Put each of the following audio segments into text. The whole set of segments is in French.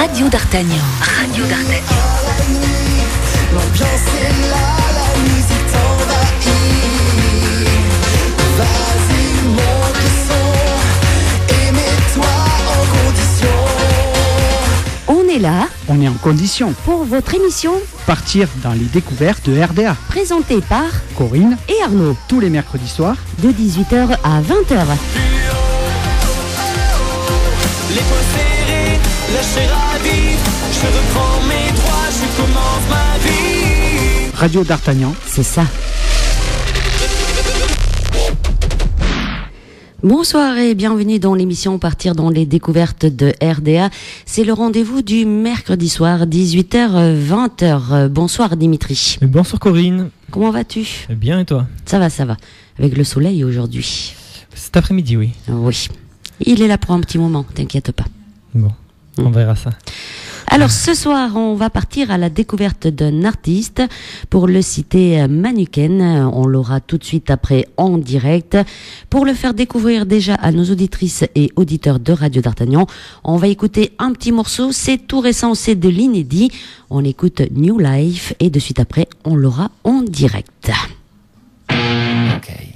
Radio d'Artagnan. Radio d'Artagnan. L'ambiance est là, la musique t'envahit. Vas-y, monte le son. Et mets-toi en condition. On est là On est en condition. pour votre émission Partir dans les découvertes de RDA. présentée par Corinne, et Arnaud tous les mercredis soirs. de 18h à 20h. Les poings serrés, lâcher ravi. Je reprends mes droits, je commence ma vie. Radio d'Artagnan. C'est ça. Bonsoir et bienvenue dans l'émission Partir dans les découvertes de RDA. C'est le rendez-vous du mercredi soir, 18h-20h. Bonsoir Dimitri. Bonsoir Corinne, Comment vas-tu? Bien et toi? Ça va, ça va. Avec le soleil aujourd'hui. Cet après-midi, oui. Oui. Il est là pour un petit moment, t'inquiète pas. Bon, on Mm. verra ça. Alors ce soir, on va partir à la découverte d'un artiste pour le citer euh, Manuken. On l'aura tout de suite après en direct. Pour le faire découvrir déjà à nos auditrices et auditeurs de Radio d'Artagnan, on va écouter un petit morceau. C'est tout récent, c'est de l'inédit. On écoute New Life et de suite après, on l'aura en direct. Okay.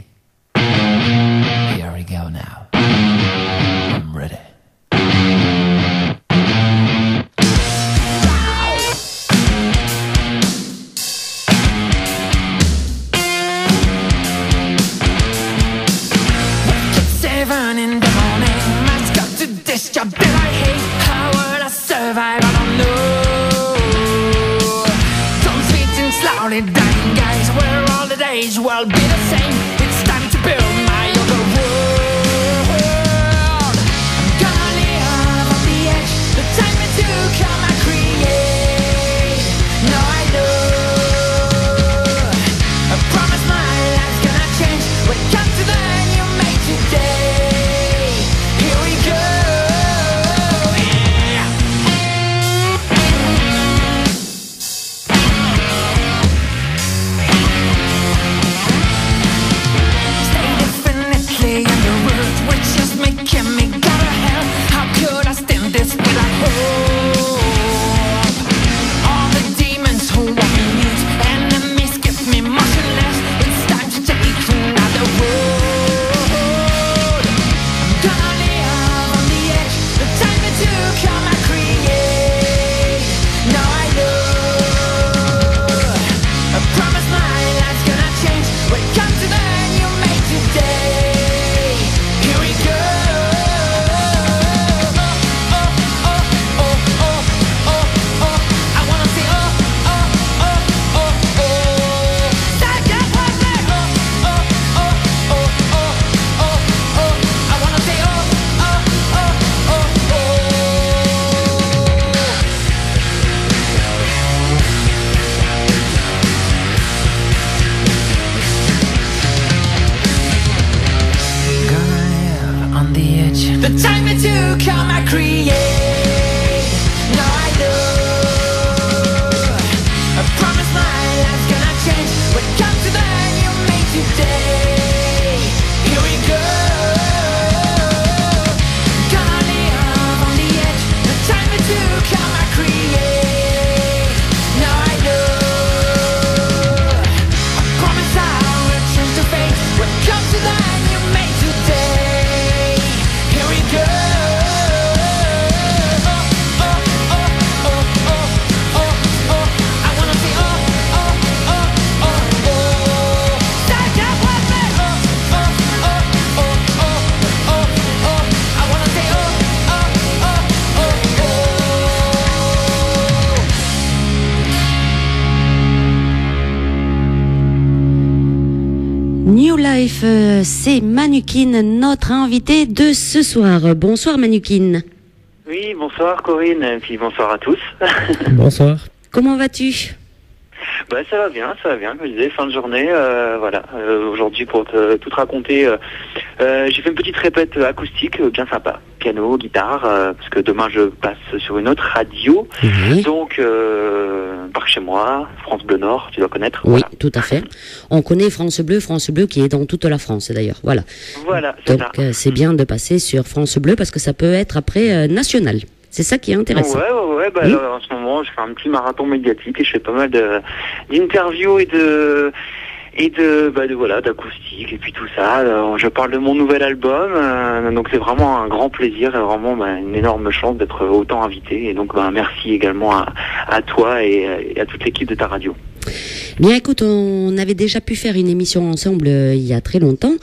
Here we go now. Survive? I don't know. Don't sweet slowly dying, guys. Where all the days will be euh, c'est Manukin, notre invité de ce soir. Bonsoir Manukin. Oui, bonsoir Corinne, et puis bonsoir à tous. Bonsoir. Comment vas-tu? Bah, ça va bien, ça va bien, comme je disais, fin de journée, euh, voilà. Euh, Aujourd'hui, pour te, tout te raconter, euh, euh, j'ai fait une petite répète acoustique, euh, bien sympa. Piano, guitare, euh, parce que demain je passe sur une autre radio. Donc, euh, par chez moi, France Bleu Nord, tu dois connaître. Oui, Voilà, tout à fait. On connaît France Bleu, France Bleu qui est dans toute la France d'ailleurs. Voilà. voilà Donc euh, c'est bien de passer sur France Bleu parce que ça peut être après euh, national. C'est ça qui est intéressant. Ouais, ouais, ouais. Bah, Oui. là, en ce moment, je fais un petit marathon médiatique et je fais pas mal d'interviews et de et de, bah, de voilà d'acoustique et puis tout ça. Alors, je parle de mon nouvel album, euh, donc c'est vraiment un grand plaisir et vraiment bah, une énorme chance d'être autant invité. Et donc, bah, merci également à, à toi et, et à toute l'équipe de ta radio. Bien, écoute, on avait déjà pu faire une émission ensemble euh, il y a très longtemps.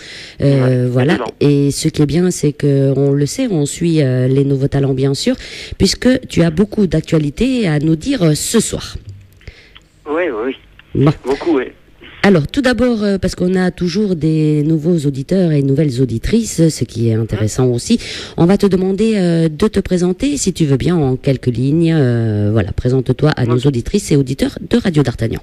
Euh, Ouais, voilà. Et ce qui est bien, c'est que on le sait, on suit euh, les nouveaux talents, bien sûr, puisque tu as beaucoup d'actualités à nous dire ce soir. Oui, oui, oui. Bon. Beaucoup, oui. Alors, tout d'abord, euh, parce qu'on a toujours des nouveaux auditeurs et nouvelles auditrices, ce qui est intéressant aussi, on va te demander euh, de te présenter, si tu veux bien, en quelques lignes. Euh, voilà, présente-toi à nos auditrices et auditeurs de Radio d'Artagnan.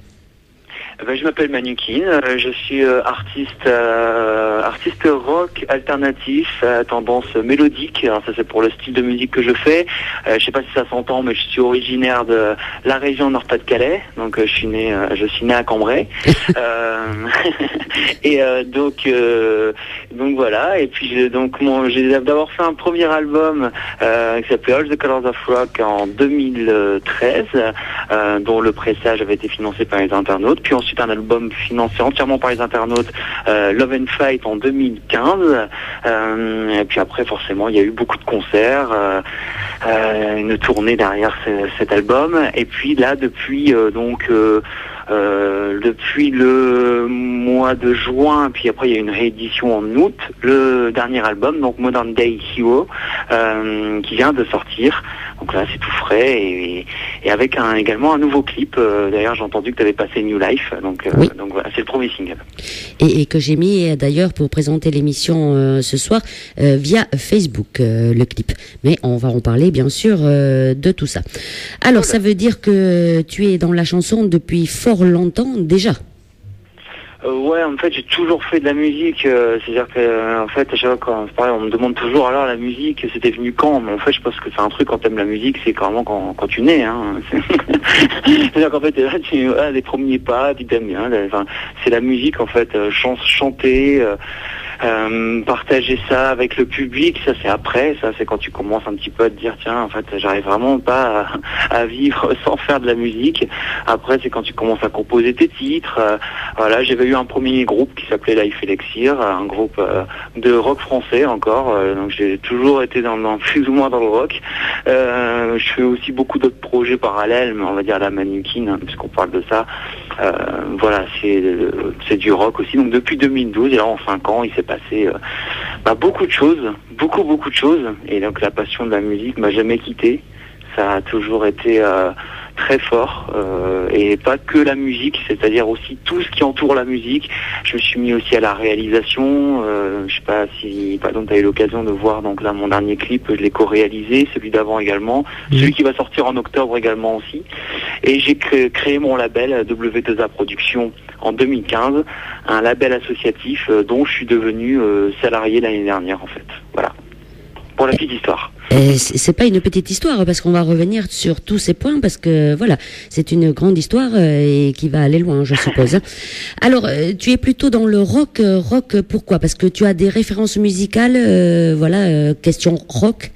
Eh ben, je m'appelle Manukin, euh, je suis euh, artiste euh, artiste rock alternatif à tendance mélodique. Alors ça c'est pour le style de musique que je fais. Euh, je sais pas si ça s'entend, mais je suis originaire de la région Nord-Pas-de-Calais, donc euh, je suis né euh, je suis né à Cambrai. Euh, et euh, donc euh, donc voilà. Et puis j'ai- donc mon j'ai d'abord fait un premier album euh, qui s'appelait All the Colors of Rock en 2013 euh, dont le pressage avait été financé par les internautes, puis ensuite un album financé entièrement par les internautes, euh, Love and Fight en 2015, euh, et puis après forcément il y a eu beaucoup de concerts, euh, une tournée derrière ce- cet album, et puis là depuis donc euh, depuis le mois de juin, puis après il y a une réédition en août, le dernier album, donc Modern Day Hero, euh, qui vient de sortir. Donc là c'est tout frais et, et avec un, également un nouveau clip. Euh, D'ailleurs j'ai entendu que tu avais passé New Life, donc, Oui. donc voilà, c'est le premier single. et, et que j'ai mis d'ailleurs pour présenter l'émission ce soir via Facebook, le clip. Mais on va en parler bien sûr de tout ça. Alors ça veut dire que tu es dans la chanson depuis fort longtemps déjà. Euh, ouais, en fait, j'ai toujours fait de la musique. euh, C'est-à-dire que, euh, en fait, à chaque fois, quand, on me demande toujours alors la musique, c'était venu quand? Mais en fait, je pense que c'est un truc quand t'aimes la musique, c'est carrément quand, quand tu nais. Hein. C'est-à-dire qu'en fait, tu ah, les premiers pas, puis t'aimes bien. c'est la musique, en fait, euh, chan- chanter. Euh, partager ça avec le public, ça c'est après, ça c'est quand tu commences un petit peu à te dire tiens en fait j'arrive vraiment pas à, vivre sans faire de la musique. Après c'est quand tu commences à composer tes titres. euh, voilà, j'avais eu un premier groupe qui s'appelait Life Elixir, un groupe euh, de rock français encore. euh, donc j'ai toujours été dans, dans- plus ou moins dans le rock. Je fais aussi beaucoup d'autres projets parallèles, mais on va dire la Manukin, hein, puisqu'on parle de ça. Voilà, c'est c'est du rock aussi. Donc depuis 2012, et là en 5 ans, il s'est passé euh, bah, beaucoup de choses, beaucoup beaucoup de choses. Et donc la passion de la musique m'a jamais quitté. Ça a toujours été euh, très fort euh, et pas que la musique, c'est-à-dire aussi tout ce qui entoure la musique. Je me suis mis aussi à la réalisation. Euh, je sais pas si par exemple tu as eu l'occasion de voir donc là mon dernier clip, je l'ai co-réalisé, celui d'avant également, celui qui va sortir en octobre également aussi. Et j'ai cré- créé mon label W2A Productions en 2015, un label associatif euh, dont je suis devenu euh, salarié l'année dernière en fait. Voilà. Pour la petite histoire. Et c'est pas une petite histoire parce qu'on va revenir sur tous ces points parce que voilà, c'est une grande histoire euh, et qui va aller loin, je suppose. hein. Alors, euh, tu es plutôt dans le rock. euh, rock, euh, pourquoi? Parce que tu as des références musicales, euh, voilà, euh, question rock.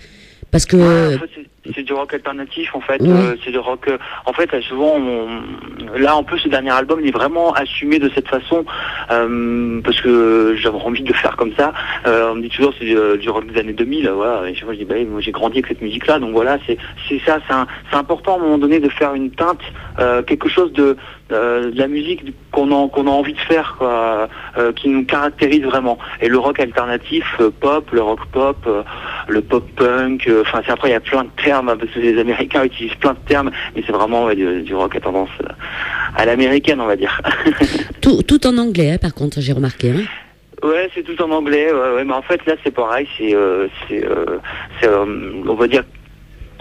Parce que en fait, c'est- du rock alternatif en fait. Euh, c'est du rock. euh, en fait, euh, souvent, on- là, en plus, ce dernier album, il est vraiment assumé de cette façon euh, parce que j'avais envie de le faire comme ça. Euh, on me dit toujours c'est du, du rock des années 2000. Voilà. Et fois, je dis bah, moi, j'ai grandi avec cette musique-là, donc voilà, c'est c'est ça. C'est important à un moment donné de faire une teinte, euh, quelque chose de euh, de la musique qu'on a, qu'on a envie de faire, quoi, euh, qui nous caractérise vraiment. Et le rock alternatif, euh, pop, le rock pop, le pop punk, enfin c'est après il y a plein de termes, hein, parce que les Américains utilisent plein de termes, mais c'est vraiment ouais, du, du rock à tendance à l'américaine, on va dire. tout, tout en anglais, hein, par contre, j'ai remarqué. Hein. Ouais, c'est tout en anglais, ouais, ouais, mais en fait là c'est pareil, c'est, euh, c'est, euh, c'est, euh, on va dire,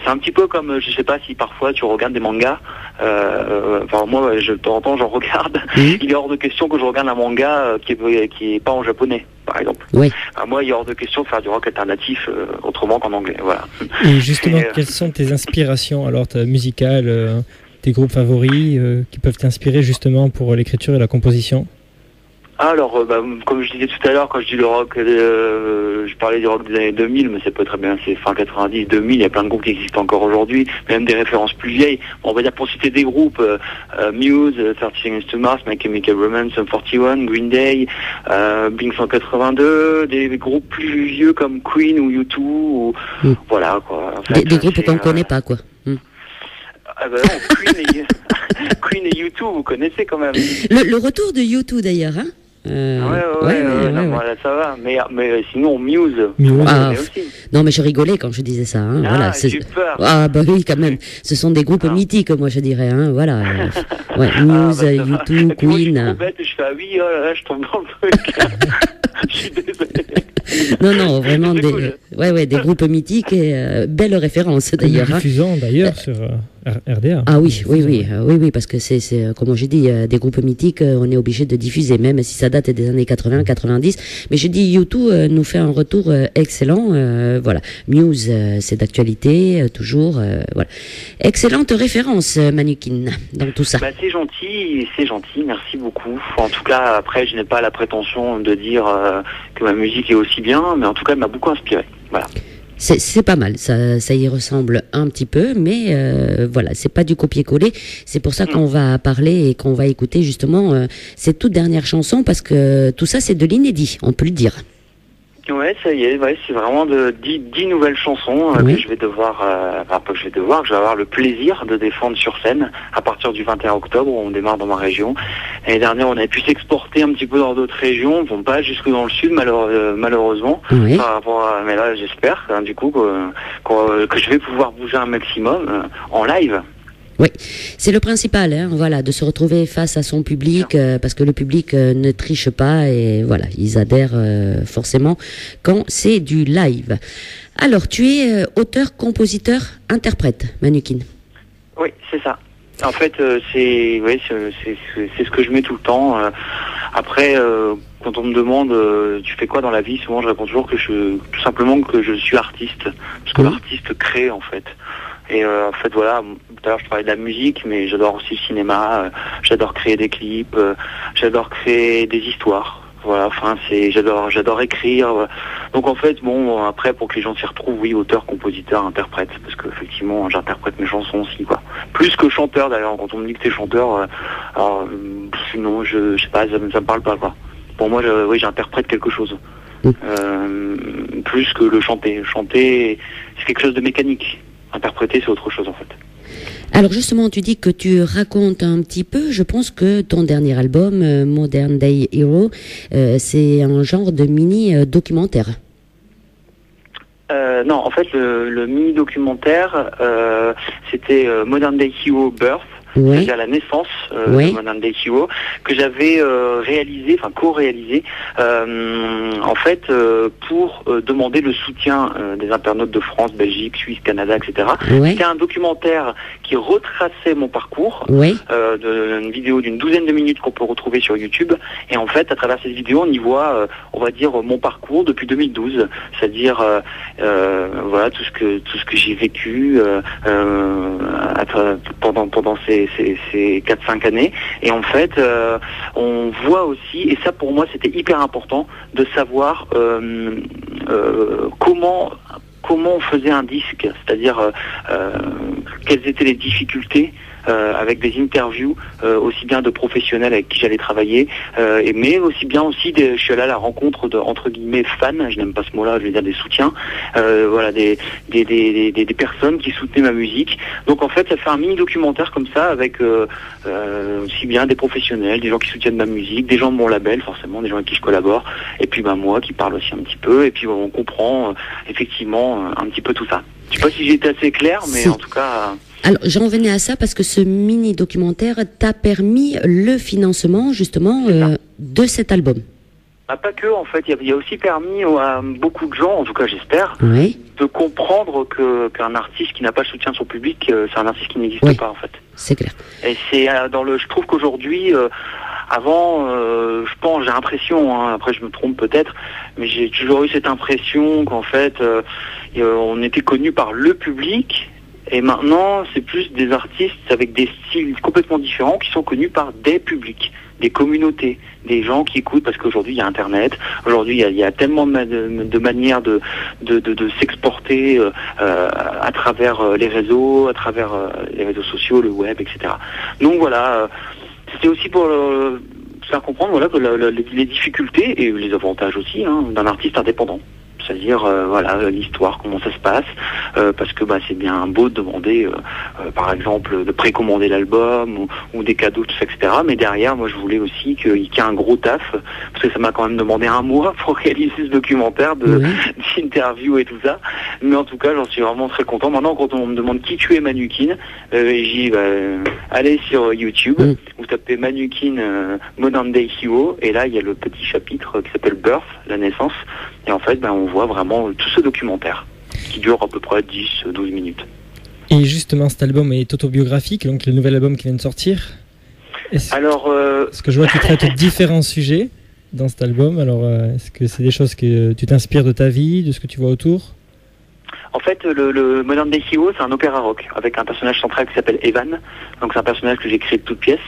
c'est un petit peu comme, euh, je sais pas si parfois tu regardes des mangas, euh, enfin moi je, de temps en temps j'en regarde, il est hors de question que je regarde un manga euh, qui est, qui est pas en japonais, par exemple. Oui. Ah, moi il est hors de question de faire du rock alternatif euh, autrement qu'en anglais, voilà. Et justement, Et, euh, quelles sont tes inspirations alors musicales, euh, tes groupes favoris euh, qui peuvent t'inspirer justement pour l'écriture et la composition? Alors, euh, bah, comme je disais tout à l'heure, quand je dis le rock, euh, je parlais du rock des années 2000, mais c'est pas très bien, c'est fin 90, 2000, il y a plein de groupes qui existent encore aujourd'hui, même des références plus vieilles. On va dire pour citer des groupes, euh, euh, Muse, euh, 30 Seconds to Mars, My Chemical Romance, Sum 41, Green Day, euh, Blink 182, des, des groupes plus vieux comme Queen ou U2, ou, Mm. voilà quoi. En fait, Des, des groupes qu'on ne euh, connaît pas, quoi. Hmm. Ah bah non, Queen et, Queen et U2, vous connaissez quand même. Le, le retour de U2 d'ailleurs, hein Euh, ouais, ouais, ouais, ouais, ouais, ouais, non, ouais. voilà, ça va. Mais, mais sinon, Muse, Muse. Ah. Non, mais je rigolais quand je disais ça. Hein, Ah, voilà, c'est- peur. Ah bah oui, quand même. Ce sont des groupes Ah. mythiques, moi je dirais. Hein, voilà. Ouais, Ah, Muse, bah, ça va. U2, Et puis moi, je suis Queen. bête je fais, ah oui, oh là là, je tombe dans le truc. je suis désolé. Non, non, vraiment des, cool. ouais, ouais, des groupes mythiques et euh, belle référence d'ailleurs. hein. Diffusant d'ailleurs sur euh, RDA. Ah oui, oui, oui, euh, oui, oui, parce que c'est, c'est, euh, comme j'ai dit, euh, des groupes mythiques, euh, on est obligé de diffuser, même si ça date des années 80, 90. Mais je dis, YouTube nous fait un retour excellent. euh, voilà, Muse, c'est d'actualité, toujours. euh, voilà, excellente référence, Manukin, dans tout ça. Bah, c'est gentil, c'est gentil, merci beaucoup. En tout cas, après, je n'ai pas la prétention de dire euh, que ma musique est aussi bien, mais en tout cas, elle m'a beaucoup inspiré. Voilà. C'est, pas mal, ça, ça y ressemble un petit peu, mais euh, voilà, c'est pas du copier-coller. C'est pour ça qu'on va parler et qu'on va écouter justement euh, cette toute dernière chanson, parce que tout ça, c'est de l'inédit, on peut le dire. Ouais, ça y est, ouais, c'est vraiment de dix, dix nouvelles chansons euh, Oui. que je vais devoir, euh, enfin que je vais devoir, que je vais avoir le plaisir de défendre sur scène à partir du 21 octobre. où On démarre dans ma région. L'année dernière, on avait pu s'exporter un petit peu dans d'autres régions, bon pas jusque dans le sud euh, malheureusement. Oui. Par rapport à, mais là, j'espère hein, du coup que, que, que je vais pouvoir bouger un maximum euh, en live. C'est le principal, hein, voilà, de se retrouver face à son public, euh, parce que le public euh, ne triche pas et voilà, ils adhèrent euh, forcément quand c'est du live. Alors, tu es auteur, compositeur, interprète, Manukin. Oui, c'est ça. En fait, c'est oui, c'est ce que je mets tout le temps. après, quand on me demande tu fais quoi dans la vie, souvent je réponds toujours que je tout simplement que je suis artiste, parce que l'artiste crée en fait. Et euh, en fait voilà, tout à l'heure je parlais de la musique, mais j'adore aussi le cinéma. euh, j'adore créer des clips, euh, j'adore créer des histoires. Voilà, enfin c'est j'adore j'adore écrire. Donc en fait bon après pour que les gens s'y retrouvent, oui auteur, compositeur, interprète, parce que effectivement j'interprète mes chansons aussi quoi. Plus que chanteur d'ailleurs. Quand on me dit que t'es chanteur, alors sinon je, je sais pas, ça, me- ça me parle pas quoi. Pour moi, je, oui, j'interprète quelque chose. Mm. Plus que le chanter. Chanter, c'est quelque chose de mécanique. Interpréter, c'est autre chose en fait. Alors justement, tu dis que tu racontes un petit peu, je pense que ton dernier album, euh, Modern Day Hero, euh, c'est un genre de mini-documentaire. Euh, non, en fait, le, le mini-documentaire, euh, c'était euh, Modern Day Hero Birth, Oui, c'est-à-dire la naissance euh, Oui. de Day Hero, que j'avais euh, réalisé, enfin co-réalisé, euh, en fait, pour demander le soutien des internautes de France, Belgique, Suisse, Canada, etc. oui, C'était un documentaire qui retraçait mon parcours, de, une vidéo d'une douzaine de minutes qu'on peut retrouver sur YouTube. Et en fait, à travers cette vidéo, on y voit, on va dire, mon parcours depuis 2012, c'est-à-dire voilà tout ce que tout ce que j'ai vécu à pendant pendant ces ces, ces 4-5 années. Et en fait, euh, on voit aussi, et ça pour moi c'était hyper important, de savoir euh, euh, comment comment on faisait un disque, c'est-à-dire quelles étaient les difficultés avec des interviews euh, aussi bien de professionnels avec qui j'allais travailler, euh, et, mais aussi bien aussi des, je suis allé à la rencontre de entre guillemets fans, je n'aime pas ce mot-là, je vais dire des soutiens, euh, voilà des des, des, des, des personnes qui soutenaient ma musique. Donc en fait, ça fait un mini documentaire comme ça avec euh, euh, aussi bien des professionnels, des gens qui soutiennent ma musique, des gens de mon label forcément, des gens avec qui je collabore, et puis bah moi qui parle aussi un petit peu, et puis on comprend euh, effectivement euh, un petit peu tout ça. Je sais pas si j'ai été assez clair, mais en tout cas. Alors, j'en venais à ça parce que ce mini-documentaire t'a permis le financement, justement, euh, de cet album. Bah, pas que, en fait, il y a- il y, a aussi permis à beaucoup de gens, en tout cas j'espère, Oui, de comprendre que qu'un artiste qui n'a pas le soutien de son public, euh, c'est un artiste qui n'existe Oui. pas en fait. c'est clair. Et c'est euh, dans le, je trouve qu'aujourd'hui, avant, euh, je pense, j'ai l'impression, hein, après je me trompe peut-être, mais j'ai toujours eu cette impression qu'en fait, euh, on était connu par le public Et maintenant, c'est plus des artistes avec des styles complètement différents qui sont connus par des publics, des communautés, des gens qui écoutent parce qu'aujourd'hui il y a Internet, aujourd'hui il y a, tellement de, ma- de- de manières de, s'exporter euh, euh, à travers euh, les réseaux, à travers les réseaux sociaux, le web, etc. Donc voilà, c'était aussi pour faire comprendre voilà, que les difficultés et les avantages aussi hein, d'un artiste indépendant. C'est-à-dire euh, voilà l'histoire, comment ça se passe, euh, parce que bah, c'est bien beau de demander, euh, par exemple, de précommander l'album ou, ou des cadeaux, tout ça, etc. Mais derrière, moi, je voulais aussi qu'il y ait un gros taf, parce que ça m'a quand même demandé un mois pour réaliser ce documentaire d'interview et tout ça. Mais en tout cas, j'en suis vraiment très content. Maintenant, quand on me demande qui tu es Manukin, euh, j'y euh, allez sur YouTube, Mm. vous tapez Manukin euh, Modern Day Hero, et là, il y a le petit chapitre qui s'appelle Birth, la naissance. Et en fait, ben, on voit vraiment tout ce documentaire qui dure à peu près 10-12 minutes. Et justement, cet album est autobiographique, donc le nouvel album qui vient de sortir. Est-ce Alors, euh, est-ce que je vois tu traites différents sujets dans cet album? Alors, euh, est-ce que c'est des choses que tu t'inspires de ta vie, de ce que tu vois autour? En fait, le, le Modern Day Hero, c'est un opéra rock avec un personnage central qui s'appelle Evan. Donc c'est un personnage que j'ai créé de toutes pièces.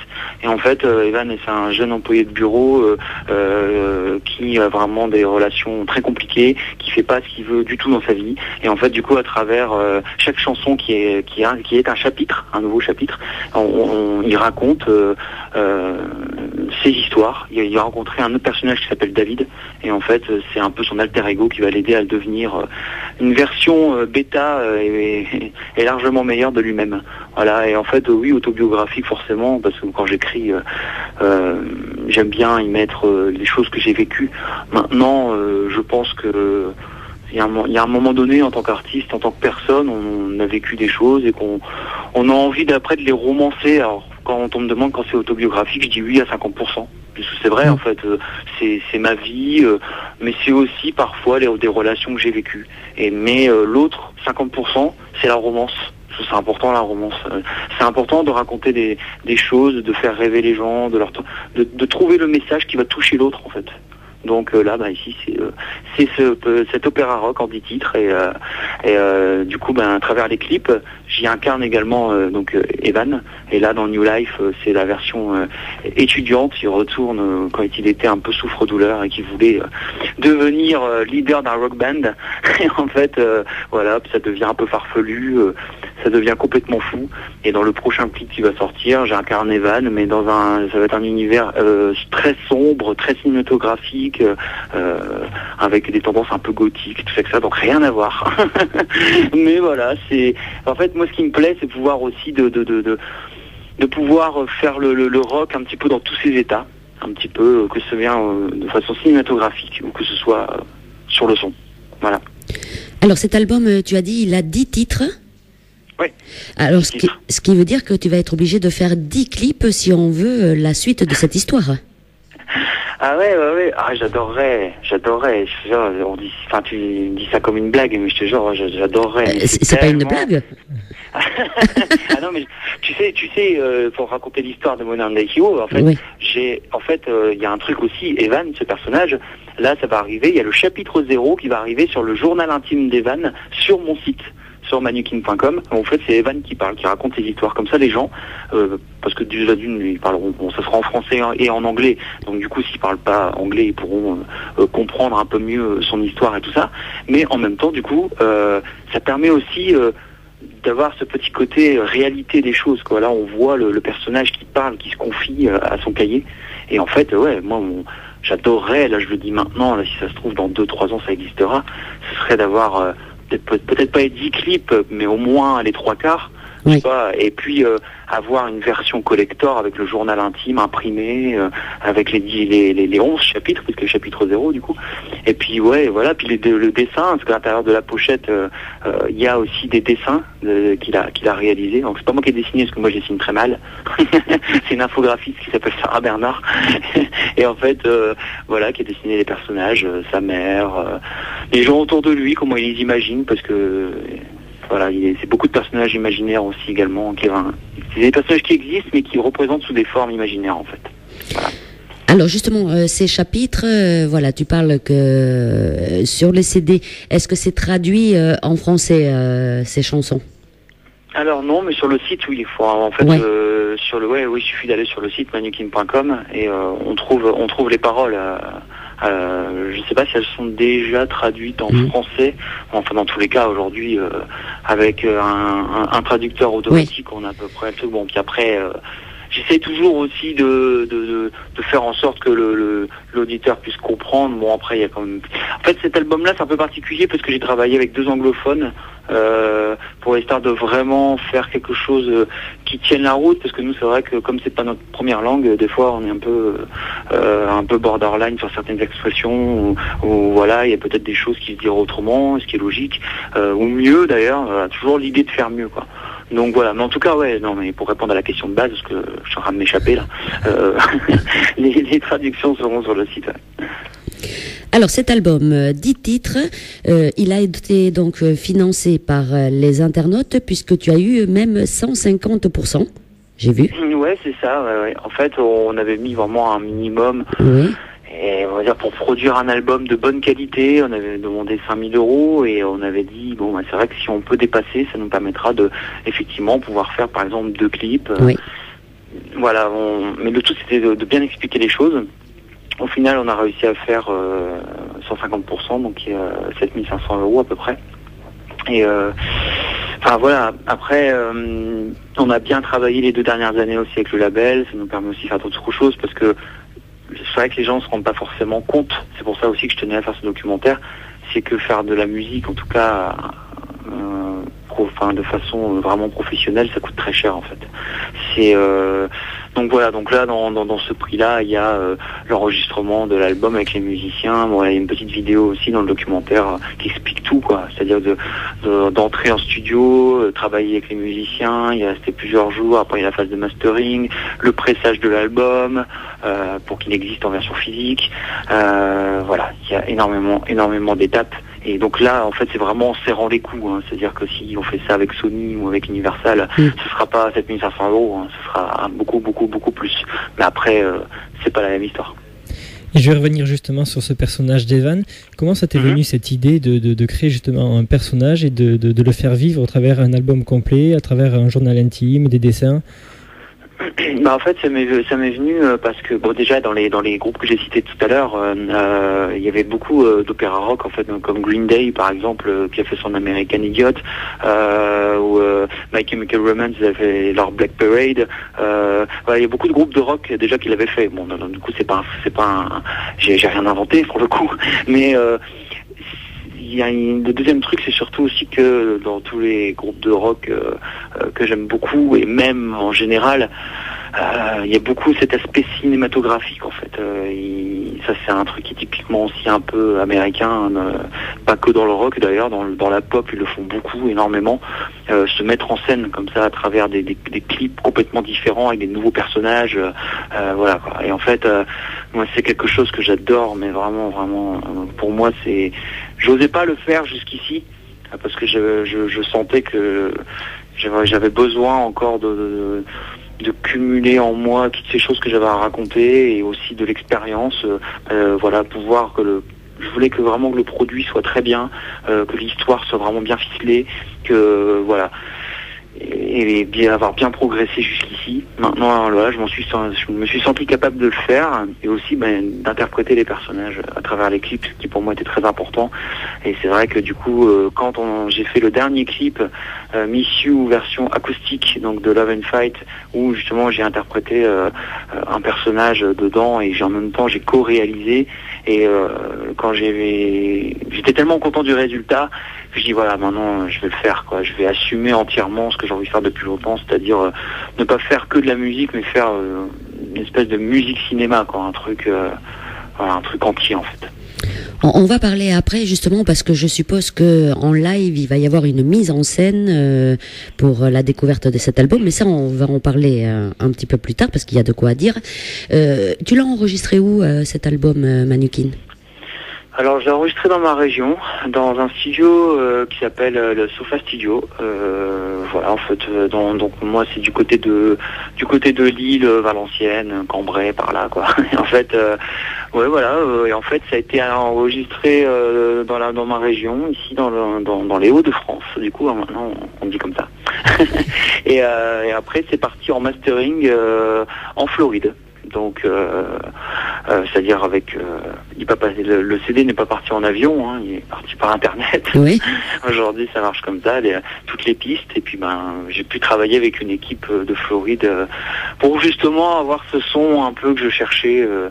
Et en fait, euh, Evan, c'est un jeune employé de bureau euh, euh, qui a vraiment des relations très compliquées, qui fait pas ce qu'il veut du tout dans sa vie. Et en fait, du coup, à travers euh, chaque chanson qui est qui, est- un chapitre, un nouveau chapitre, on, on- il raconte euh, euh, ses histoires. Il, il va rencontrer un autre personnage qui s'appelle David. Et en fait, c'est un peu son alter ego qui va l'aider à devenir une version euh, bêta euh, et largement meilleure de lui-même. Voilà, et en fait, euh, oui, autobiographique forcément, parce que quand j'écris, j'aime bien y mettre les choses que j'ai vécues. Maintenant, je pense que il y, a un, mo- il y a un moment donné, en tant qu'artiste, en tant que personne, on, a vécu des choses et qu'on on a envie d'après de les romancer. Alors, quand on me demande quand c'est autobiographique, je dis oui à 50%. Puisque c'est vrai, en fait, euh, c'est ma vie, euh, mais c'est aussi parfois les, des relations que j'ai vécues. Et mais euh, l'autre 50%, c'est la romance. C'est important la romance. C'est important de raconter des, des choses, de faire rêver les gens, de leur de trouver le message qui va toucher l'autre en fait. Donc euh, là, bah, ici, c'est euh, euh, cet opéra rock en 10 titres et, du coup, ben, à travers les clips, j'y incarne également donc Evan. Et là, dans New Life, c'est la version étudiante. Il retourne quand il était un peu souffre-douleur et qui voulait devenir leader d'un rock band. Et en fait, voilà, ça devient un peu farfelu, ça devient complètement fou. Et dans le prochain clip qui va sortir, j'incarne Evan, mais dans un, ça va être un univers très sombre, très cinématographique, euh, euh, avec des tendances un peu gothiques, tout ça que ça. Donc rien à voir. mais voilà, c'est, en fait, moi, ce qui me plaît, c'est pouvoir aussi de, de, de, de, de pouvoir faire le, le, le rock un petit peu dans tous ses états, un petit peu euh, que ce vient de façon cinématographique ou que ce soit sur le son. Voilà. Alors cet album, tu as dit, il a 10 titres Oui. Alors, 10 ce qui, ce qui veut dire que tu vas être obligé de faire 10 clips si on veut la suite de cette histoire. Ah ouais, ouais, ouais. Ah, j'adorerais, j'adorerais. On dit, enfin, tu dis ça comme une blague, mais je te jure, j'a- j'adorerais. Euh, C'est pas une blague ah non, mais tu sais, tu sais, euh, pour raconter l'histoire de Day Hero, en fait, Oui. j'ai, en fait, euh, il y a un truc aussi, Evan, ce personnage, là, ça va arriver, il y a le chapitre 0 qui va arriver sur le journal intime d'Evan sur mon site sur manukin.com. En fait, c'est Evan qui parle, qui raconte ses histoires. Comme ça, les gens, euh, parce que déjà d'une, ils parleront, bon, ça sera en français et en anglais. Donc du coup, s'ils parlent pas anglais, ils pourront euh, euh, comprendre un peu mieux son histoire et tout ça. Mais en même temps, du coup, ça permet aussi d'avoir ce petit côté réalité des choses. Quoi. Là, on voit le, personnage qui parle, qui se confie à son cahier. Et en fait, ouais, moi, mon- j'adorerais, là je le dis maintenant, là, si ça se trouve dans 2-3 ans ça existera, ce serait d'avoir peut-être peut-être pas les 10 clips, mais au moins les trois quarts. Et puis euh, avoir une version collector avec le journal intime imprimé, euh, avec les, 10 les, les, les 11 chapitres, puisque le chapitre 0 du coup. Et puis ouais, voilà, puis le dessin, parce qu'à l'intérieur de la pochette, euh, il y a aussi des dessins qu'il a, qu'il a réalisés. Donc c'est pas moi qui ai dessiné, parce que moi je dessine très mal. c'est une infographiste qui s'appelle Sarah Bernard. et en fait, voilà, qui a dessiné les personnages, sa mère, les gens autour de lui, comment il les imagine, parce que voilà, il est- c'est beaucoup de personnages imaginaires aussi également. Qui, enfin, c'est des personnages qui existent, mais qui représentent sous des formes imaginaires en fait. Alors justement, euh, ces chapitres, euh, voilà, tu parles que euh, sur les CD, est-ce que c'est traduit en français, ces chansons? Alors non, mais sur le site, oui. Il faut en fait Ouais. sur le ouais, oui, il suffit d'aller sur le site manukin.com et on trouve on trouve les paroles. Euh, je sais pas si elles sont déjà traduites en Mhm. français. Enfin, dans tous les cas, aujourd'hui, euh, avec euh, un, un- un traducteur automatique, on a à peu près le truc. Bon, puis après. Euh, J'essaie toujours aussi de, de, de, de faire en sorte que le- le- l'auditeur puisse comprendre. Bon après il y a quand même. En fait cet album-là c'est un peu particulier parce que j'ai travaillé avec deux anglophones euh, pour histoire de vraiment faire quelque chose euh, qui tienne la route parce que nous c'est vrai que comme c'est pas notre première langue, euh, des fois on est un peu euh, un peu borderline sur certaines expressions ou, voilà il y a peut-être des choses qui se diront autrement, ce qui est logique euh, ou mieux d'ailleurs. Voilà, toujours l'idée de faire mieux quoi. Donc voilà, mais en tout cas, ouais, non, mais pour répondre à la question de base, parce que je suis en train de m'échapper là, euh, les, les traductions seront sur le site. ouais. Alors cet album, euh, 10 titres, euh, il a été donc euh, financé par euh, les internautes puisque tu as eu même 150%. J'ai vu. Ouais, c'est ça. ouais, ouais. En fait, on avait mis vraiment un minimum. Oui. Et on va dire pour produire un album de bonne qualité, on avait demandé 5000 euros et on avait dit bon, bah, c'est vrai que si on peut dépasser, ça nous permettra de effectivement pouvoir faire par exemple deux clips. Oui. Voilà. on- Mais le tout c'était de, de bien expliquer les choses. Au final, on a réussi à faire euh, 150%, donc euh, 7500 euros à peu près. Et euh, enfin voilà. Après, euh, on a bien travaillé les deux dernières années aussi avec le label. Ça nous permet aussi de faire d'autres choses parce que c'est vrai que les gens se rendent pas forcément compte. C'est pour ça aussi que je tenais à faire ce documentaire. C'est que faire de la musique, en tout cas, enfin, de façon vraiment professionnelle, ça coûte très cher en fait. C'est euh, donc voilà. Donc là, dans, dans, dans ce prix-là, il y a euh, l'enregistrement de l'album avec les musiciens. Bon, il y a une petite vidéo aussi dans le documentaire euh, qui explique tout, quoi. C'est-à-dire de de- d'entrer en studio, euh, travailler avec les musiciens. Il y a resté plusieurs jours. Après, il y a la phase de mastering, le pressage de l'album euh, pour qu'il existe en version physique. Euh, voilà, il y a énormément, énormément d'étapes. Et donc là, en fait, c'est vraiment en serrant les coups. hein. C'est-à-dire que si on fait ça avec Sony ou avec Universal, Mm. ce sera pas 7500 euros, hein. ce sera beaucoup, beaucoup, beaucoup plus. Mais après, euh, c'est pas la même histoire. Et je vais revenir justement sur ce personnage d'Evan. Comment ça t'est Mhm. venu cette idée de, de- de créer justement un personnage et de, de- de le faire vivre au travers un album complet, à travers un journal intime, des dessins? Bah en fait ça m'est venu euh, parce que bon déjà dans les dans les groupes que j'ai cités tout à l'heure euh, euh, il y avait beaucoup d'opéra rock en fait comme Green Day par exemple qui a fait son American Idiot ou My Chemical Romance ils avaient fait leur Black Parade voilà, il y a beaucoup de groupes de rock déjà qui l'avaient fait. Bon du coup c'est pas c'est pas j'ai rien inventé pour le coup mais le deuxième truc, c'est surtout aussi que dans tous les groupes de rock euh, euh, que j'aime beaucoup et même en général, il y a beaucoup cet aspect cinématographique en fait. Euh, ça c'est un truc qui est typiquement aussi un peu américain, euh, pas que dans le rock d'ailleurs, dans, dans la pop ils le font beaucoup, énormément. Euh, se mettre en scène comme ça à travers des, clips complètement différents avec des nouveaux personnages, euh, euh, voilà. Quoi. Et en fait, euh, moi c'est quelque chose que j'adore, mais vraiment, vraiment, euh, pour moi c'est, j'osais pas le faire jusqu'ici euh, parce que je, je, je sentais que j'avais besoin encore de de cumuler en moi toutes ces choses que j'avais à raconter et aussi de l'expérience, euh, euh, voilà, pouvoir que le je voulais que vraiment que le produit soit très bien, euh, que l'histoire soit vraiment bien ficelée, que voilà, et, bien avoir bien progressé jusqu'ici. Maintenant, voilà, je m'en suis, je me suis senti capable de le faire et aussi ben, d'interpréter les personnages à travers les clips, ce qui pour moi était très important. Et c'est vrai que du coup, euh, quand j'ai fait le dernier clip, euh, Miss You version acoustique, donc de Love and Fight, où justement j'ai interprété euh, un personnage dedans et en même temps j'ai co-réalisé. Et quand j'ai, j'étais tellement content du résultat je dis voilà maintenant je vais le faire quoi. Je vais assumer entièrement ce que j'ai envie de faire depuis longtemps, c'est-à-dire euh, ne pas faire que de la musique, mais faire euh, une espèce de musique cinéma quoi, un truc, euh, voilà, un truc entier en fait. On, va parler après justement parce que je suppose que en live il va y avoir une mise en scène euh, pour la découverte de cet album, mais ça on va en parler euh, un petit peu plus tard parce qu'il y a de quoi dire. Euh, tu l'as enregistré où cet album Manukin Alors j'ai enregistré dans ma région, dans un studio euh, qui s'appelle euh, le Sofa Studio. Euh, voilà, en fait, donc moi c'est du côté de du côté de Lille, Valenciennes, Cambrai, par là quoi. Et en fait, ouais voilà, et en fait ça a été enregistré dans la dans ma région, ici dans dans, les Hauts-de-France. Du coup, hein, maintenant on, dit comme ça. et, après, c'est parti en mastering en Floride. Donc, euh, euh, c'est-à-dire avec, euh, il est pas passé, le, le CD n'est pas parti en avion, hein, il est parti par internet. Oui. Aujourd'hui, ça marche comme ça, les- toutes les pistes. Et puis, ben, j'ai pu travailler avec une équipe de Floride pour justement avoir ce son un peu que je cherchais. euh,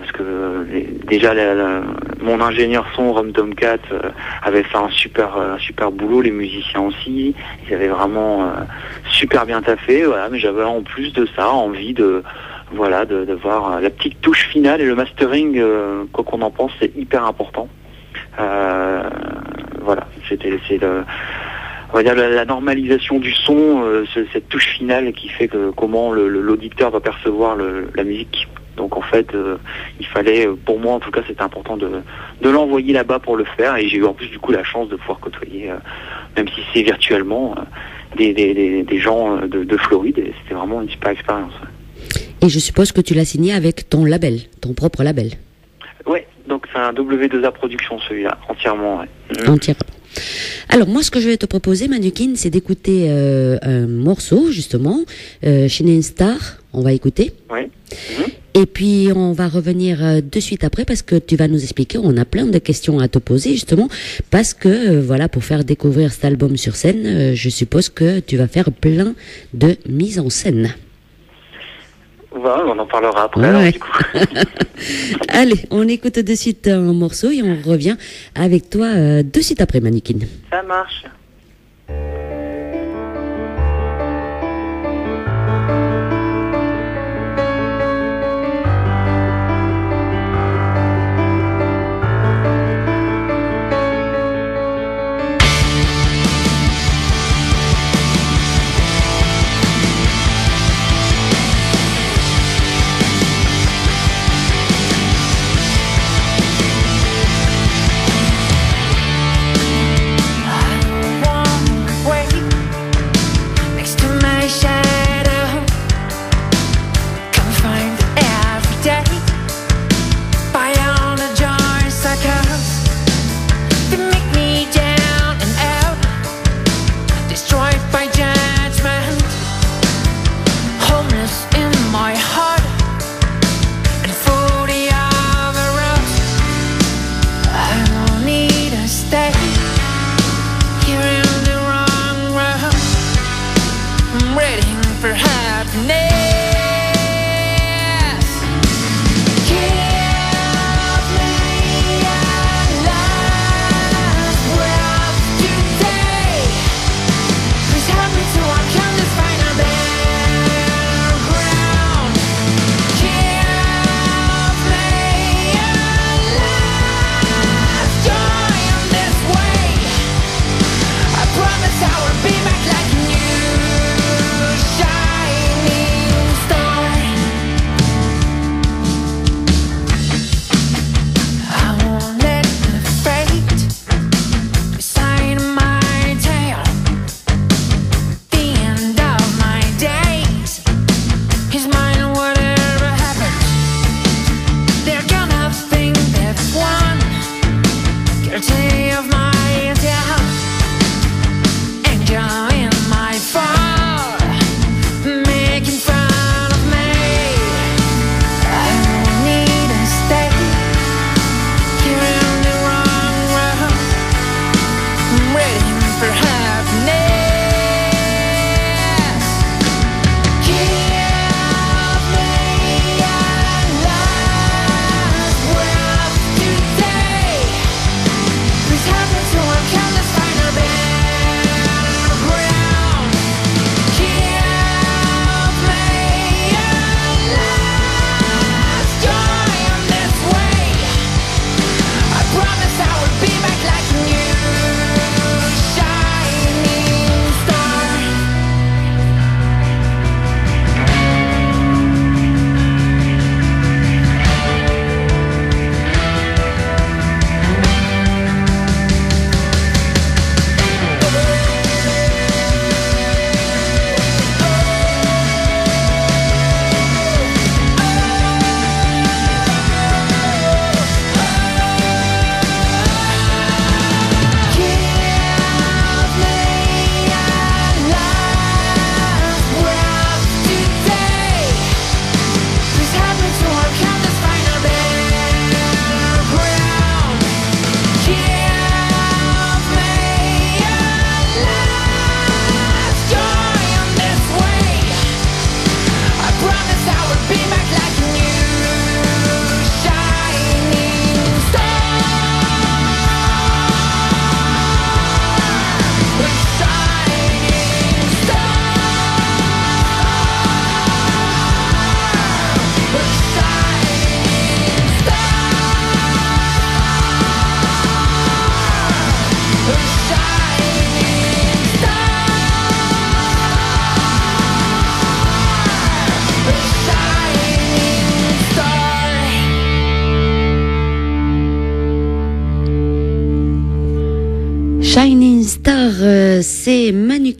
parce que euh, déjà la- la- mon ingénieur son Rom Tomcat euh, avait fait un super un super boulot, les musiciens aussi, ils avaient vraiment euh, super bien taffé, voilà, mais j'avais en plus de ça envie de voilà de, de voir euh, la petite touche finale et le mastering, euh, quoi qu'on en pense, c'est hyper important. Euh, voilà, c'était c'est la, normalisation du son, ce- cette touche finale qui fait que comment l'auditeur va percevoir la musique. Donc en fait, il fallait, pour moi en tout cas, c'était important de, l'envoyer là-bas pour le faire. Et j'ai eu en plus du coup la chance de pouvoir côtoyer, même si c'est virtuellement, des, gens de, de Floride. C'était vraiment une super expérience. Et je suppose que tu l'as signé avec ton label, ton propre label, Ouais, donc c'est un W2A production celui-là, entièrement. Ouais. Mhm. entièrement. Alors moi, ce que je vais te proposer, Manukin, c'est d'écouter euh, un morceau justement euh, chez Star. On va écouter. Ouais. Et puis on va revenir euh, de suite après parce que tu vas nous expliquer. On a plein de questions à te poser justement parce que euh, voilà pour faire découvrir cet album sur scène, je suppose que tu vas faire plein de mise en scène. Voilà, on en parlera après. Ouais. alors, du coup. Allez, on écoute de suite un morceau et on revient avec toi euh, de suite après, Manukin. Ça marche.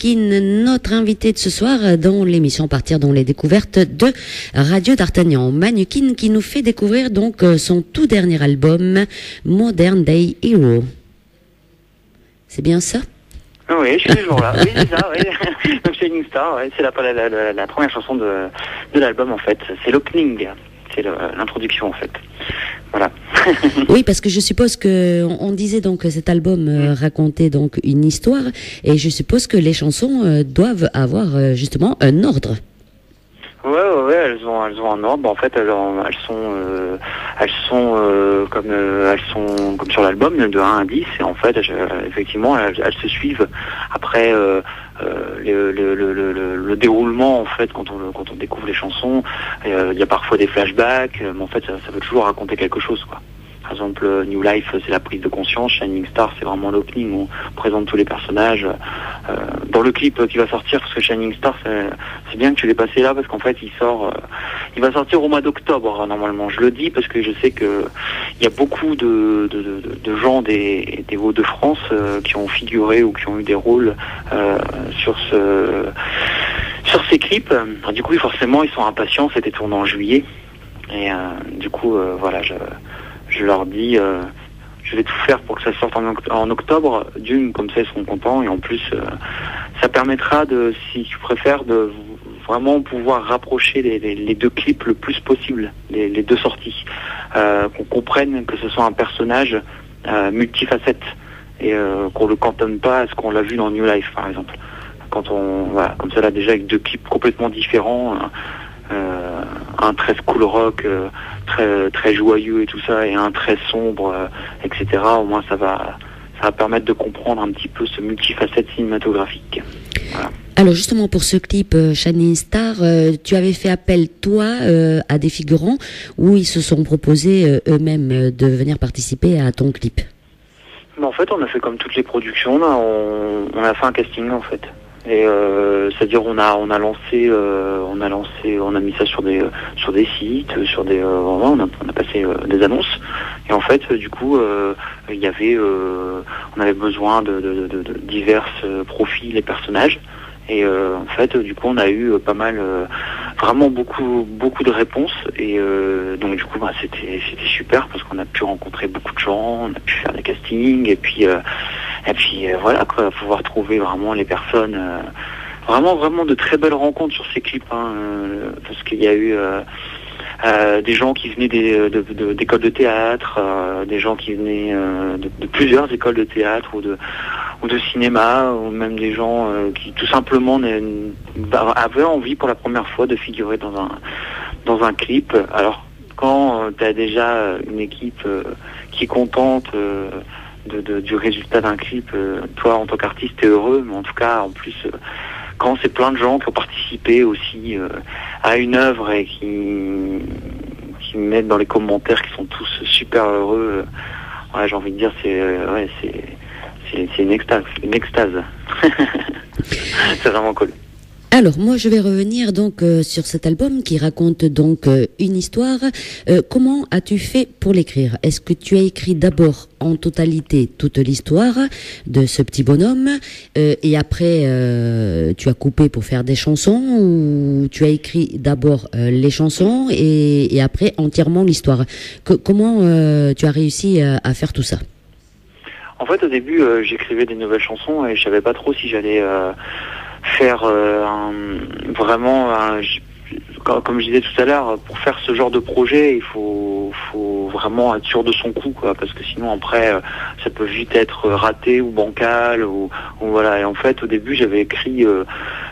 Notre invité de ce soir dans l'émission Partir dans les découvertes de Radio d'Artagnan. Manukin qui nous fait découvrir donc euh, son tout dernier album, Modern Day Hero. C'est bien ça? Oui, je suis toujours là. Oui, c'est ça, oui. Shining Star, ouais, c'est la, la, la- la première chanson de, de l'album en fait. C'est l'opening. C'est le- l'introduction en fait. Voilà. Oui, parce que je suppose que on on disait donc que cet album euh, racontait donc une histoire et je suppose que les chansons euh, doivent avoir euh, justement un ordre. Ouais, ouais, ouais, elles ont, elles ont un ordre. En fait, elles, ont- elles sont, euh, elles sont euh, comme, euh, elles sont comme sur l'album de 1 à 10. Et en fait, effectivement, elles, elles se suivent après le, le, le, le, le- le déroulement. En fait, quand on, quand on découvre les chansons, il y a parfois des flashbacks, mais en fait, ça veut toujours raconter quelque chose, quoi. Par exemple, euh, New Life, c'est la prise de conscience. Shining Star, c'est vraiment l'opening. où On présente tous les personnages. Euh, dans le clip qui va sortir, parce que Shining Star, c'est bien que tu l'aies passé là, parce qu'en fait, il sort, euh, il va sortir au mois d'octobre normalement. Je le dis parce que je sais que il y a beaucoup de, gens des, des Hauts-de-France euh, qui ont figuré ou qui ont eu des rôles euh, sur ce sur ces clips. Du coup, forcément, ils sont impatients. C'était tourné en juillet, et euh, du coup, euh, voilà, je, je leur dis. euh, je vais tout faire pour que ça sorte en, oct- en octobre. D'une, comme ça, ils seront contents. Et en plus, euh, ça permettra de, si tu préfères, de vraiment pouvoir rapprocher les, deux clips le plus possible, les, deux sorties. Euh, qu'on comprenne que ce soit un personnage multifacette et qu'on le cantonne pas à ce qu'on l'a vu dans New Life, par exemple. Quand on, comme ça là déjà avec deux clips complètement différents, un très cool rock, euh, très très joyeux et tout ça, et un très sombre, euh, etc. Au moins ça va ça va permettre de comprendre un petit peu ce multifacette cinématographique. Alors justement pour ce clip euh, Shining Star, euh, tu avais fait appel toi euh, à des figurants où ils se sont proposés euh, eux-mêmes euh, de venir participer à ton clip? Mais en fait, on a fait comme toutes les productions, là, on, on a fait un casting en fait. Et euh, c'est-à-dire on a on a lancé euh, on a lancé on a mis ça sur des sur des sites sur des euh, on, a, on a passé euh, des annonces. Et en fait du coup euh, il y avait euh, on avait besoin de, de, de- de divers euh, profils et personnages et euh, en fait du coup on a eu euh, pas mal euh, vraiment beaucoup beaucoup de réponses. Et euh, donc du coup bah, c'était c'était super parce qu'on a pu rencontrer beaucoup de gens on a pu faire des castings. Et puis euh, et puis euh, voilà quoi pouvoir trouver vraiment les personnes vraiment vraiment de très belles rencontres sur ces clips hein, parce qu'il y a eu euh, euh, des gens qui venaient des- de- de- d'écoles de, théâtre, euh, des gens qui venaient euh, de, plusieurs écoles de théâtre ou de, cinéma, ou même des gens euh, qui tout simplement avaient envie pour la première fois de figurer dans un, dans un clip. Alors quand tu as déjà une équipe euh, qui est contente euh, du résultat d'un clip, euh, toi en tant qu'artiste t'es heureux, mais en tout cas en plus euh, quand c'est plein de gens qui ont participé aussi euh, à une œuvre et qui, qui mettent dans les commentaires qui sont tous super heureux, euh, ouais, j'ai envie de dire c'est euh, c'est une extase, une extase. c'est vraiment cool. Alors moi je vais revenir donc euh, sur cet album qui raconte donc euh, une histoire. Euh, comment as-tu fait pour l'écrire? Est-ce que tu as écrit d'abord en totalité toute l'histoire de ce petit bonhomme euh, et après euh, tu as coupé pour faire des chansons ou tu as écrit d'abord euh, les chansons et, et après entièrement l'histoire? Comment tu as réussi à, faire tout ça? En fait, au début, j'écrivais des nouvelles chansons et je savais pas trop si j'allais faire euh, vraiment, comme je disais tout à l'heure, pour faire ce genre de projet, il faut, faut vraiment être sûr de son coup, quoi, parce que sinon après, euh, ça peut vite être raté ou bancal, ou, ou voilà. Et en fait, au début, j'avais écrit, euh,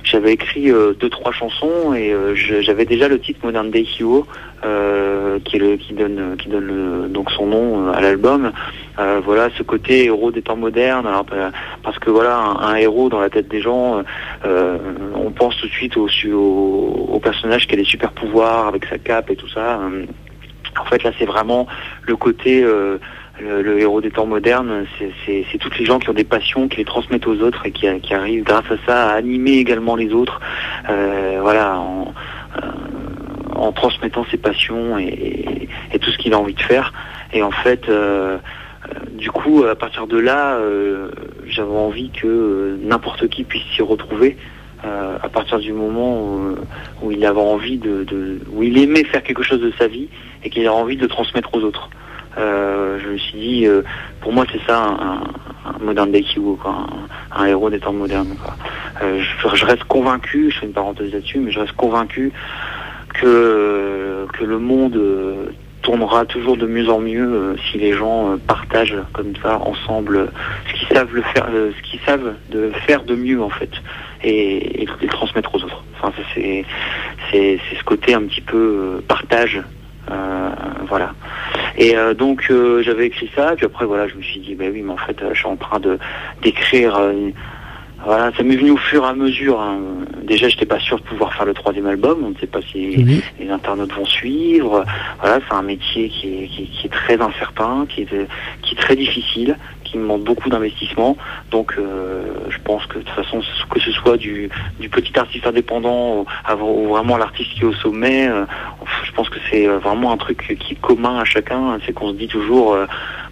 j'avais écrit euh, deux trois chansons et euh, j'avais déjà le titre Modern Day Hero, euh, qui, le, qui donne, qui donc son nom euh, à l'album. Euh, voilà, ce côté héros des temps modernes. Alors, euh, parce que voilà, un, héros dans la tête des gens, on pense tout de suite au, au, personnage qui a des super pouvoirs avec sa cape et tout ça. En fait, là, c'est vraiment le côté. le, héros des temps modernes, c'est- toutes les gens qui ont des passions, qui les transmettent aux autres et qui, arrivent grâce à ça à animer également les autres. Voilà, en transmettant ses passions et, tout ce qu'il a envie de faire. Et en fait, euh, euh, du coup, à partir de là, euh, j'avais envie que n'importe qui puisse s'y retrouver à partir du moment où, il avait envie de, où il aimait faire quelque chose de sa vie et qu'il avait envie de transmettre aux autres. Je me suis dit, pour moi c'est ça un, moderne Daikiwo, quoi, un, héros des temps modernes. Je reste convaincu, je fais une parenthèse là-dessus, mais je reste convaincu que, que le monde euh, tournera toujours de mieux en mieux euh, si les gens euh, partagent comme ça ensemble euh, ce qu'ils savent le faire, euh, ce qu'ils savent de faire de mieux en fait, et, et transmettre aux autres. Enfin, c'est c'est ce côté un petit peu euh, partage, euh, voilà. Et euh, donc euh, j'avais écrit ça, puis après voilà, je me suis dit bah oui, mais en fait, euh, je suis en train de d'écrire. Voilà, ça m'est venu au fur et à mesure. hein. Déjà, j'étais pas sûr de pouvoir faire le troisième album. On ne sait pas si Oui. les internautes vont suivre. Voilà, c'est un métier qui est, qui, qui est très incertain, qui est, qui est très difficile, qui demande beaucoup d'investissement. Donc, euh, je pense que de toute façon, que ce soit du, du petit artiste indépendant ou vraiment l'artiste qui est au sommet, euh, je pense que c'est euh, vraiment un truc qui est commun à chacun. C'est qu'on se dit toujours, euh,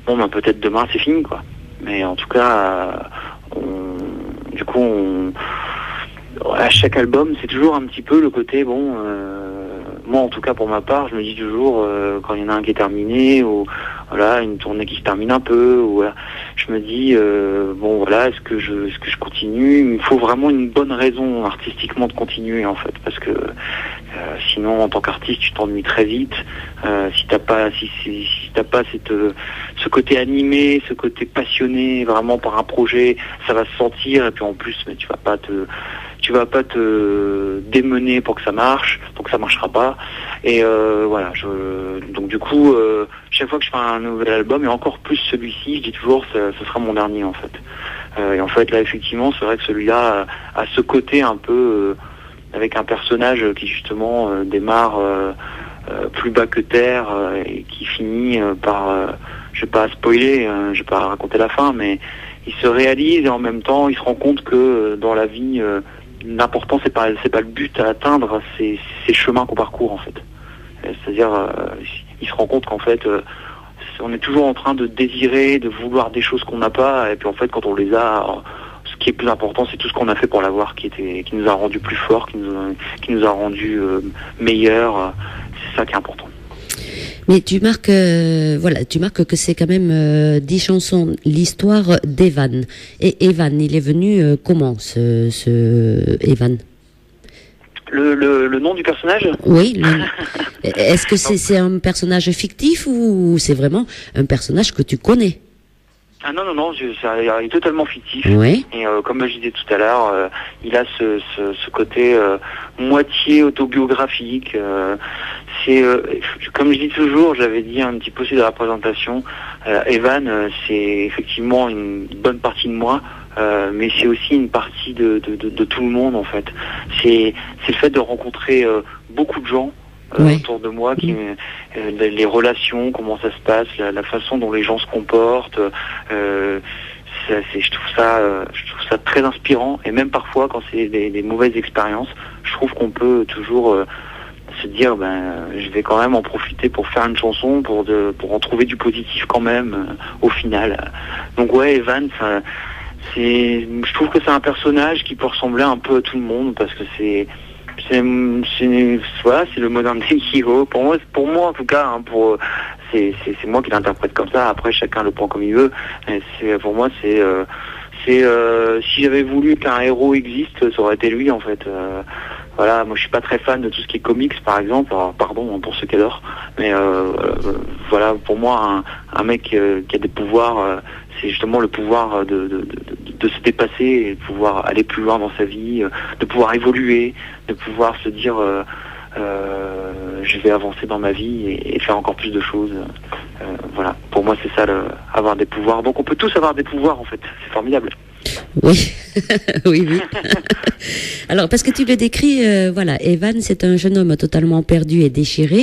bon, ben, peut-être demain c'est fini, quoi. Mais en tout cas, on- du coup, à chaque album, c'est toujours un petit peu le côté, bon, euh, moi en tout cas pour ma part, je me dis toujours, euh, quand il y en a un qui est terminé, voilà, une tournée qui se termine un peu, ou voilà, je me dis, euh, bon voilà, est-ce que je, est-ce que je continue? Il me faut vraiment une bonne raison artistiquement de continuer en fait, parce que euh, sinon en tant qu'artiste tu t'ennuies très vite. Euh, si t'as pas, si, t'as pas cette, ce côté animé, ce côté passionné vraiment par un projet, ça va se sentir et puis en plus, mais tu vas pas te tu vas pas te démener pour que ça marche, donc ça marchera pas. Et voilà, je, donc du coup, chaque fois que je fais un nouvel album, et encore plus celui-ci, je dis toujours, ce, sera mon dernier en fait. Euh, et en fait, là, effectivement, c'est vrai que celui-là a, ce côté un peu euh, avec un personnage qui justement euh, démarre plus bas que terre et qui finit par, je vais pas spoiler, je vais pas raconter la fin, mais il se réalise et en même temps, il se rend compte que dans la vie, l'important c'est pas c'est pas le but à atteindre, c'est c'est le chemin qu'on parcourt en fait. C'est-à-dire, il se rend compte qu'en fait, on est toujours en train de désirer, de vouloir des choses qu'on n'a pas, et puis en fait, quand on les a, ce qui est plus important, c'est tout ce qu'on a fait pour l'avoir, qui qui nous a rendu plus forts, qui nous a, rendu euh, meilleurs. C'est ça qui est important. Mais tu marques, euh, voilà, tu marques que c'est quand même euh, dix chansons, l'histoire d'Evan. Et Evan, il est venu euh, comment, ce Evan? Le, le, le nom du personnage Oui. le- Est-ce que c'est c'est un personnage fictif ou c'est vraiment un personnage que tu connais Ah non, non, non, il est totalement fictif. Oui. Et euh, comme je disais tout à l'heure, euh, il a ce, ce, ce côté euh, moitié autobiographique. euh, c'est euh, comme je dis toujours, j'avais dit un petit peu aussi dans la présentation, euh, Evan, c'est effectivement une bonne partie de moi. Euh, mais c'est aussi une partie de, de, de, de tout le monde en fait. C'est c'est le fait de rencontrer euh, beaucoup de gens euh, autour de moi, qui, euh, les, relations, comment ça se passe, la, la façon dont les gens se comportent. euh, je trouve ça, euh, je trouve ça très inspirant et même parfois quand c'est des, des mauvaises expériences, je trouve qu'on peut toujours euh, se dire ben je vais quand même en profiter pour faire une chanson pour de, pour en trouver du positif quand même euh, au final. Donc ouais Evan, ça, je trouve que c'est un personnage qui peut ressembler un peu à tout le monde parce que c'est c'est c'est le moderne hero. Pour moi pour moi en tout cas hein, c'est moi qui l'interprète comme ça. Après chacun le prend comme il veut. Pour moi c'est euh, euh, si j'avais voulu qu'un héros existe ça aurait été lui en fait. Euh, voilà moi je suis pas très fan de tout ce qui est comics par exemple. Alors, pardon hein, pour ceux qui adorent. Mais euh, voilà pour moi un, mec qui a des pouvoirs c'est justement le pouvoir de, se dépasser et de pouvoir aller plus loin dans sa vie, euh, de pouvoir évoluer, de pouvoir se dire euh, euh, je vais avancer dans ma vie et, faire encore plus de choses. Voilà, pour moi c'est ça, le, avoir des pouvoirs. Donc on peut tous avoir des pouvoirs en fait, c'est formidable. Oui, oui, oui. Alors, parce que tu le décris, euh, voilà, Evan, c'est un jeune homme totalement perdu et déchiré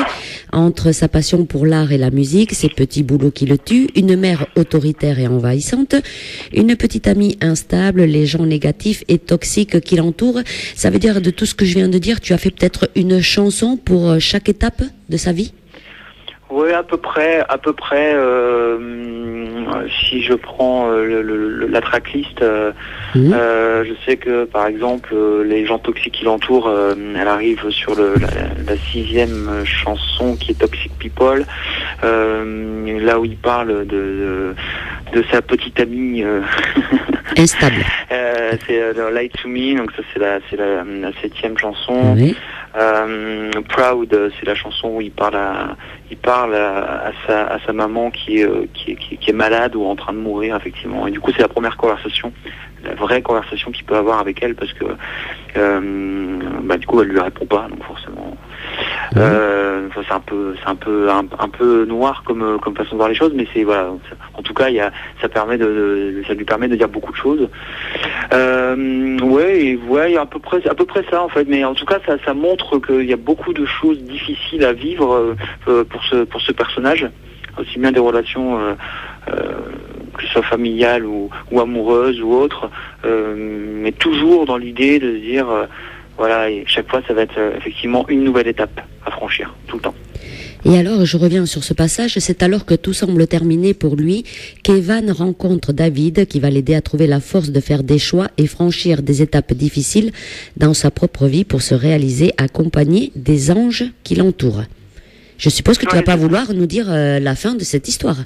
entre sa passion pour l'art et la musique, ses petits boulots qui le tuent, une mère autoritaire et envahissante, une petite amie instable, les gens négatifs et toxiques qui l'entourent. Ça veut dire, de tout ce que je viens de dire, tu as fait peut-être une chanson pour euh, chaque étape de sa vie? Oui, à peu près, à peu près. euh, si je prends euh, le- le- le- la tracklist, euh, je sais que par exemple les gens toxiques qui l'entourent, elle arrive sur le, la, la sixième chanson qui est Toxic People, là où il parle de, de, de sa petite amie. Instable. c'est Light to Me, donc ça c'est la, c'est la, la septième chanson. Oui. Euh, Proud, euh, c'est la chanson où il parle à, il parle à, sa, à sa maman qui est, euh, qui, est, malade ou en train de mourir effectivement. Et du coup, c'est la première conversation, la vraie conversation qu'il peut avoir avec elle parce que, bah, du coup, elle lui répond pas, donc forcément. Euh, enfin, c'est un peu, c'est un peu, un, peu noir comme, euh, comme façon de voir les choses, mais c'est voilà. En tout cas, ça permet de, ça lui permet de dire beaucoup de choses. Euh, ouais, et ouais, à peu près, à peu près ça en fait. Mais en tout cas, ça, montre qu'il y a beaucoup de choses difficiles à vivre euh, euh, pour ce, pour ce personnage, aussi bien des relations. euh, euh, que ce soit familiales ou, ou amoureuses ou autres, euh, mais toujours dans l'idée de dire, euh, voilà, et chaque fois ça va être euh, effectivement une nouvelle étape à franchir, tout le temps. Et alors, je reviens sur ce passage, c'est alors que tout semble terminé pour lui qu'Evan rencontre David qui va l'aider à trouver la force de faire des choix et franchir des étapes difficiles dans sa propre vie pour se réaliser accompagné des anges qui l'entourent. Je suppose que tu vas pas vouloir nous dire euh, la fin de cette histoire.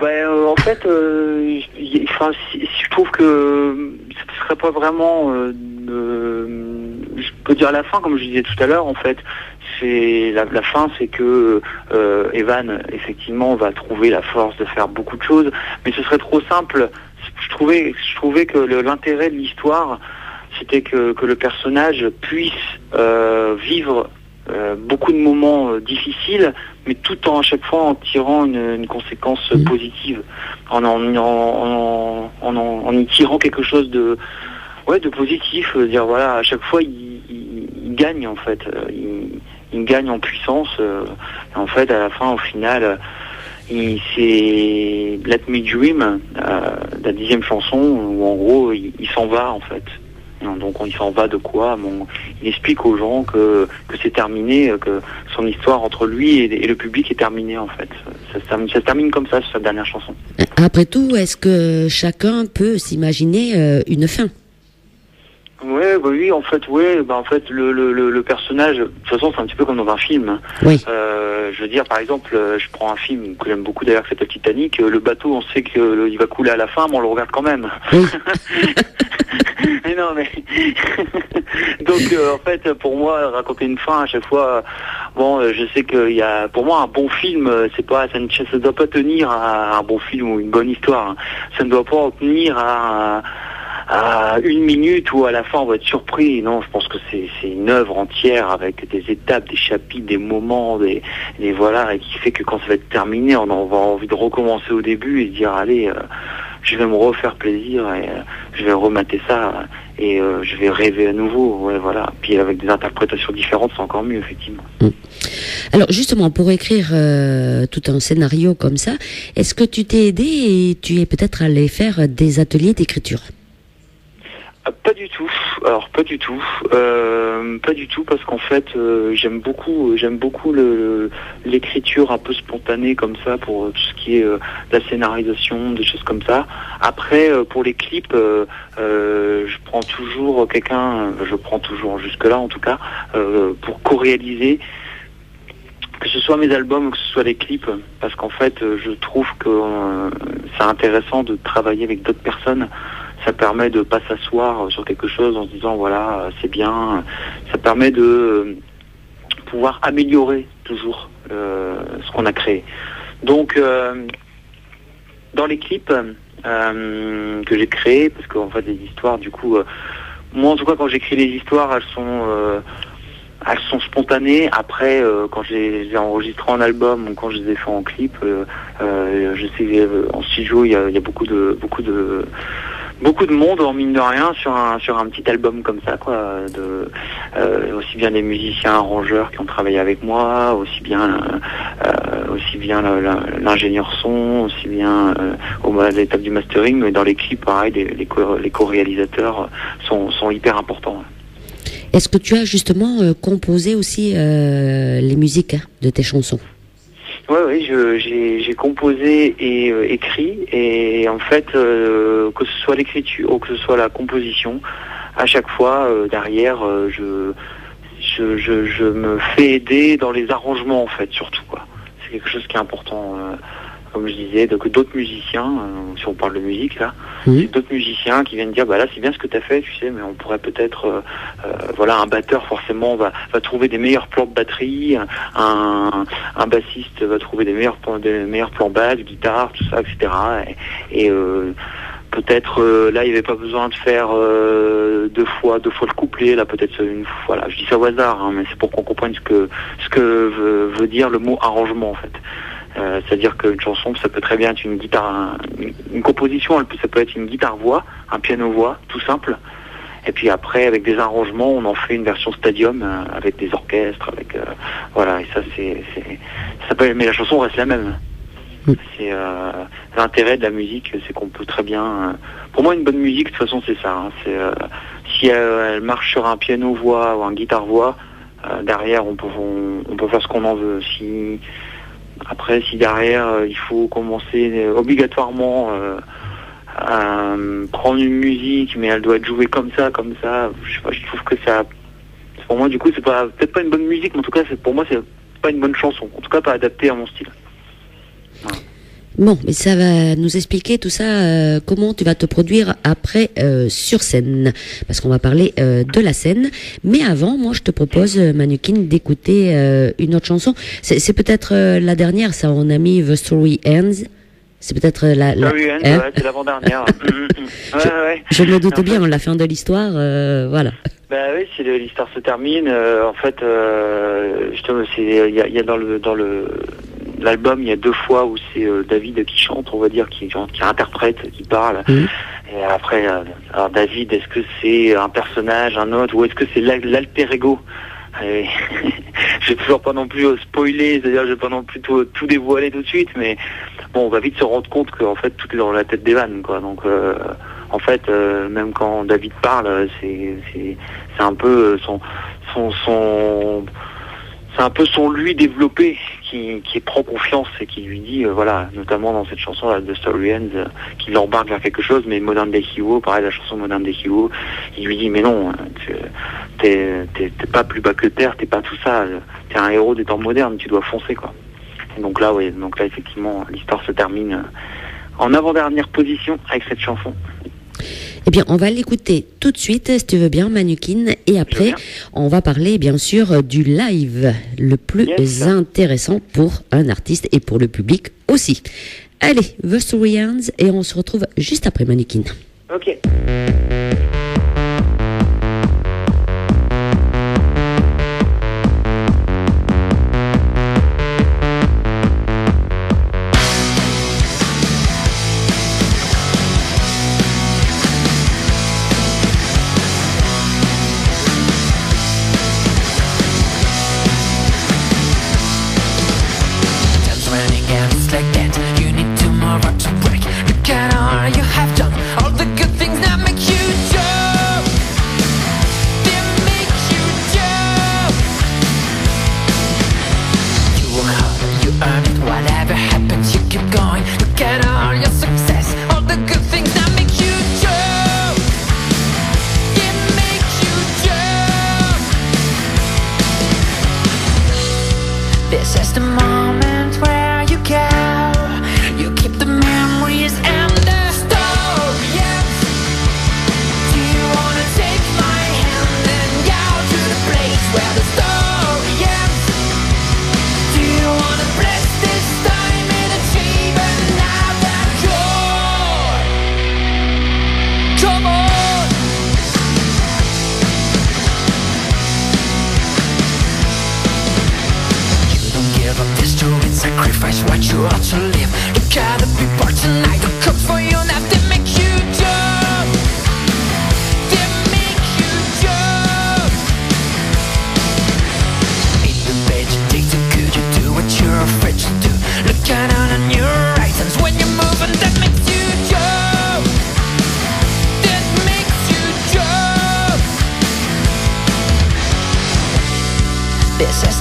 Ben, euh, en fait, euh, si, je trouve que ce serait pas vraiment, euh, je peux dire la fin, comme je disais tout à l'heure, en fait, c'est la, la fin, c'est que euh, Evan, effectivement, va trouver la force de faire beaucoup de choses, mais ce serait trop simple. Je trouvais, je trouvais que l'intérêt de l'histoire, c'était que, que le personnage puisse euh, vivre euh, beaucoup de moments euh, difficiles, mais tout en à chaque fois en tirant une, une conséquence positive, en en, en, en, en, y tirant quelque chose de ouais de positif, euh, dire voilà à chaque fois il, il- il gagne en fait, euh, il, il gagne en puissance, euh, et en fait à la fin au final il c'est Let Me Dream, euh, la dixième chanson où en gros il, il s'en va en fait. Donc on- il s'en va de quoi Il explique aux gens que, que c'est terminé, que son histoire entre lui et, le public est terminée en fait. Ça, se termine, comme ça cette dernière chanson. Après tout, est-ce que chacun peut s'imaginer euh, une fin? Ouais, bah oui, en fait, ouais, bah en fait, le, le, le, le personnage, de toute façon, c'est un petit peu comme dans un film. Oui. Euh, je veux dire, par exemple, euh, je prends un film que j'aime beaucoup d'ailleurs, qui s'appelle Titanic. euh, Le bateau, on sait qu'il va couler à la fin, mais on le regarde quand même. Oui. mais non, mais donc euh, en fait, pour moi, raconter une fin à chaque fois, bon, je sais qu'il y a, pour moi, un bon film, c'est pas, ça ne ça doit pas tenir à un bon film ou une bonne histoire. hein. Ça ne doit pas en tenir à à une minute où à la fin on va être surpris. Non, je pense que c'est une œuvre entière avec des étapes, des chapitres, des moments, des, des voilà, et qui fait que quand ça va être terminé, on avoir envie de recommencer au début et de dire allez, euh, je vais me refaire plaisir et euh, je vais remater ça et euh, je vais rêver à nouveau. Ouais, voilà. Puis avec des interprétations différentes, c'est encore mieux effectivement. Alors justement, pour écrire euh, tout un scénario comme ça, est-ce que tu t'es aidé et tu es peut-être allé faire des ateliers d'écriture? Pas du tout. Alors pas du tout. Euh, pas du tout parce qu'en fait euh, j'aime beaucoup j'aime beaucoup l'écriture un peu spontanée comme ça pour euh, tout ce qui est euh, la scénarisation, des choses comme ça. Après euh, pour les clips, euh, euh, je prends toujours quelqu'un, euh, je prends toujours jusque là en tout cas euh, pour co-réaliser que ce soit mes albums ou que ce soit les clips, parce qu'en fait, euh, je trouve que euh, c'est intéressant de travailler avec d'autres personnes. Ça permet de pas s'asseoir sur quelque chose en se disant voilà, euh, c'est bien. Ça permet de euh, pouvoir améliorer toujours euh, ce qu'on a créé. Donc, dans les clips que j'ai créés, parce qu'en fait, les histoires, du coup, moi en tout cas, quand j'écris les histoires, elles sont elles sont spontanées. Après, euh, quand je les ai enregistrées en album ou quand je les ai fait en clip, je sais en studio il y a, y a beaucoup de beaucoup de beaucoup de monde en mine de rien sur un sur un petit album comme ça quoi. De euh, aussi bien des musiciens arrangeurs qui ont travaillé avec moi, aussi bien euh, aussi bien l'ingénieur son, aussi bien euh, au à l'étape du mastering, mais dans les clips pareil, les les co-réalisateurs sont sont hyper importants. Est-ce que tu as justement euh, composé aussi euh, les musiques hein, de tes chansons? Oui, je- j'ai composé et euh, écrit, et en fait, euh, que ce soit l'écriture ou que ce soit la composition, à chaque fois, euh, derrière, je, je, me fais aider dans les arrangements, en fait, surtout. C'est quelque chose qui est important, comme je disais, d'autres musiciens, euh, si on parle de musique, là, d'autres musiciens qui viennent dire, bah là, c'est bien ce que tu as fait, tu sais, mais on pourrait peut-être, euh, euh, voilà, un batteur, forcément, va, va trouver des meilleurs plans de batterie, un, un bassiste va trouver des meilleurs plans, des meilleurs plans basse, guitare, tout ça, etc. Et, et, peut-être euh, là il n'y avait pas besoin de faire euh, deux fois deux fois le couplet, là peut-être une fois. Voilà, je dis ça au hasard, hein, mais c'est pour qu'on comprenne ce que ce que veut, veut dire le mot arrangement en fait. Euh, C'est-à-dire qu'une chanson, ça peut très bien être une guitare, un- une, composition, ça peut être une guitare-voix, un piano-voix, tout simple. Et puis après, avec des arrangements, on en fait une version stadium euh, avec des orchestres, avec euh, voilà. Et ça, c'est, ça peut, mais la chanson reste la même. Mm. C'est euh, l'intérêt de la musique, c'est qu'on peut très bien. euh, pour moi, une bonne musique, de toute façon, c'est ça. hein, c'est euh, si elle, elle marche sur un piano-voix ou un guitare-voix, euh, derrière, on peut, on, on peut faire ce qu'on en veut. Si après, si derrière, euh, il faut commencer euh, obligatoirement euh, à prendre une musique, mais elle doit être jouée comme ça, comme ça, je sais pas, je trouve que ça. Pour moi, du coup, c'est peut-être pas une bonne musique, mais en tout cas, pour moi, c'est pas une bonne chanson. En tout cas, pas adaptée à mon style. Bon, mais ça va nous expliquer tout ça, euh, comment tu vas te produire après euh, sur scène, parce qu'on va parler euh, de la scène. Mais avant, moi, je te propose, euh, Manukin, d'écouter euh, une autre chanson. C'est c'est peut-être euh, la dernière, ça, on a mis The Story Ends. C'est peut-être la... la- Sorry, Anne, hein ouais, c'est l'avant-dernière. Mm, mm, mm. ouais, ouais. je me doute En bien, fait- on l'a fin de l'histoire, voilà. Bah oui, si l'histoire se termine, en fait, justement, il y a, y a dans le dans le l'album, il y a deux fois où c'est euh, David qui chante, on va dire, qui, qui interprète, qui parle. Mhm. Et après, euh, alors David, est-ce que c'est un personnage, un autre, ou est-ce que c'est l'al- l'alter ego? Et Je vais toujours pas non plus euh, spoiler, c'est-à-dire je vais pas non plus tout, tout dévoiler tout de suite, mais bon, on va vite se rendre compte qu'en fait tout est dans la tête des vannes, quoi. Donc euh, en fait, euh, même quand David parle, euh, c'est c'est un peu euh, son son son c'est un peu son lui développé qui, prend confiance et qui lui dit, euh, voilà, notamment dans cette chanson là, de Story Ends, euh, qui l'embarque vers quelque chose, mais Modern Day Hero, pareil, la chanson Modern Day Hero, il lui dit, mais non, hein, t'es pas plus bas que terre, t'es pas tout ça, euh, t'es un héros des temps modernes, tu dois foncer, quoi. Et donc là, donc là, effectivement, l'histoire se termine euh, en avant-dernière position avec cette chanson. Eh bien, on va l'écouter tout de suite, si tu veux bien, Manukin, et après, bien. on va parler, bien sûr, du live, le plus Yes. intéressant pour un artiste et pour le public aussi. Allez, The Story Ends, et on se retrouve juste après Manukin. Ok.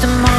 The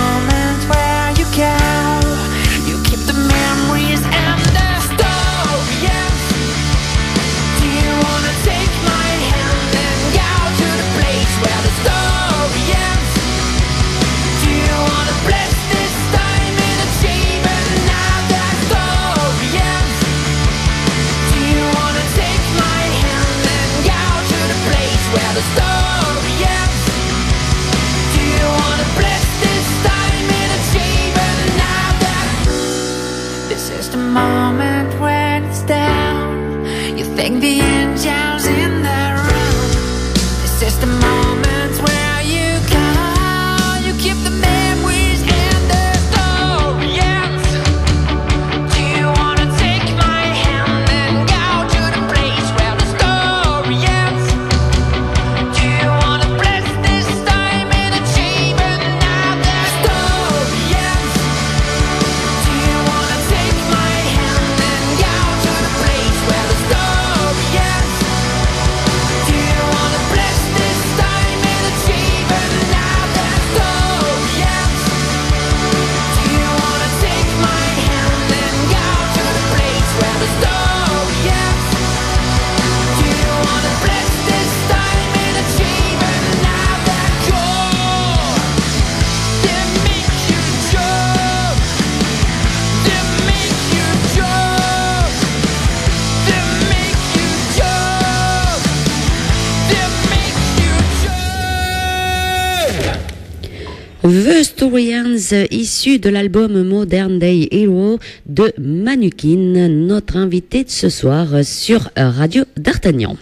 Euh, issu de l'album Modern Day Hero de Manukin, notre invité de ce soir sur Radio d'Artagnan.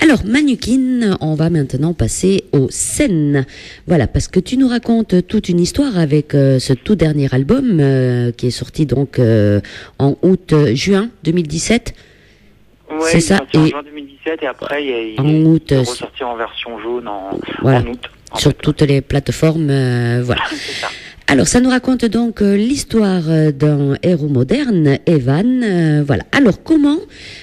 Alors Manukin, on va maintenant passer aux scènes. Voilà, parce que tu nous racontes toute une histoire avec euh, ce tout dernier album euh, qui est sorti donc euh, en août-juin 2017. Ouais, C'est ça, sorti en et- juin 2017 et après il, est- En août, est ressorti en version jaune en, Voilà. en août. en sur fait. toutes les plateformes. voilà. Alors, ça nous raconte donc euh, l'histoire euh, d'un héros moderne, Evan. euh, voilà. Alors, comment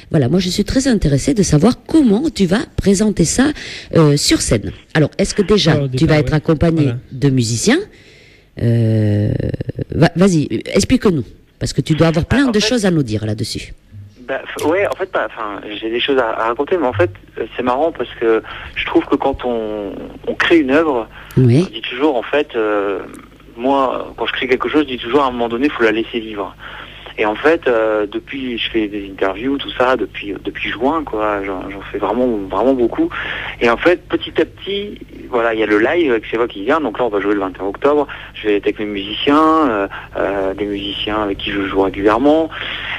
Voilà, moi, je suis très intéressée de savoir comment tu vas présenter ça euh, sur scène. Alors, est-ce que déjà Alors, tu départ, vas être ouais. accompagné Voilà. de musiciens Euh, va- Vas-y, explique-nous, parce que tu dois avoir plein Ah, en de fait- choses à nous dire là-dessus. Bah, ouais, en fait. Enfin, j'ai des choses à, à raconter, mais en fait, c'est marrant parce que je trouve que quand on, on crée une œuvre, Oui. je dis toujours, en fait, euh, moi, quand je crée quelque chose, je dis toujours à un moment donné, il faut la laisser vivre. Et en fait, euh, depuis, je fais des interviews, tout ça, depuis depuis juin, quoi. J'en fais vraiment vraiment beaucoup. Et en fait, petit à petit, voilà, il y a le live avec Seva qui vient. Donc là, on va jouer le 21 octobre. Je vais être avec mes musiciens, euh, euh, des musiciens avec qui je joue régulièrement.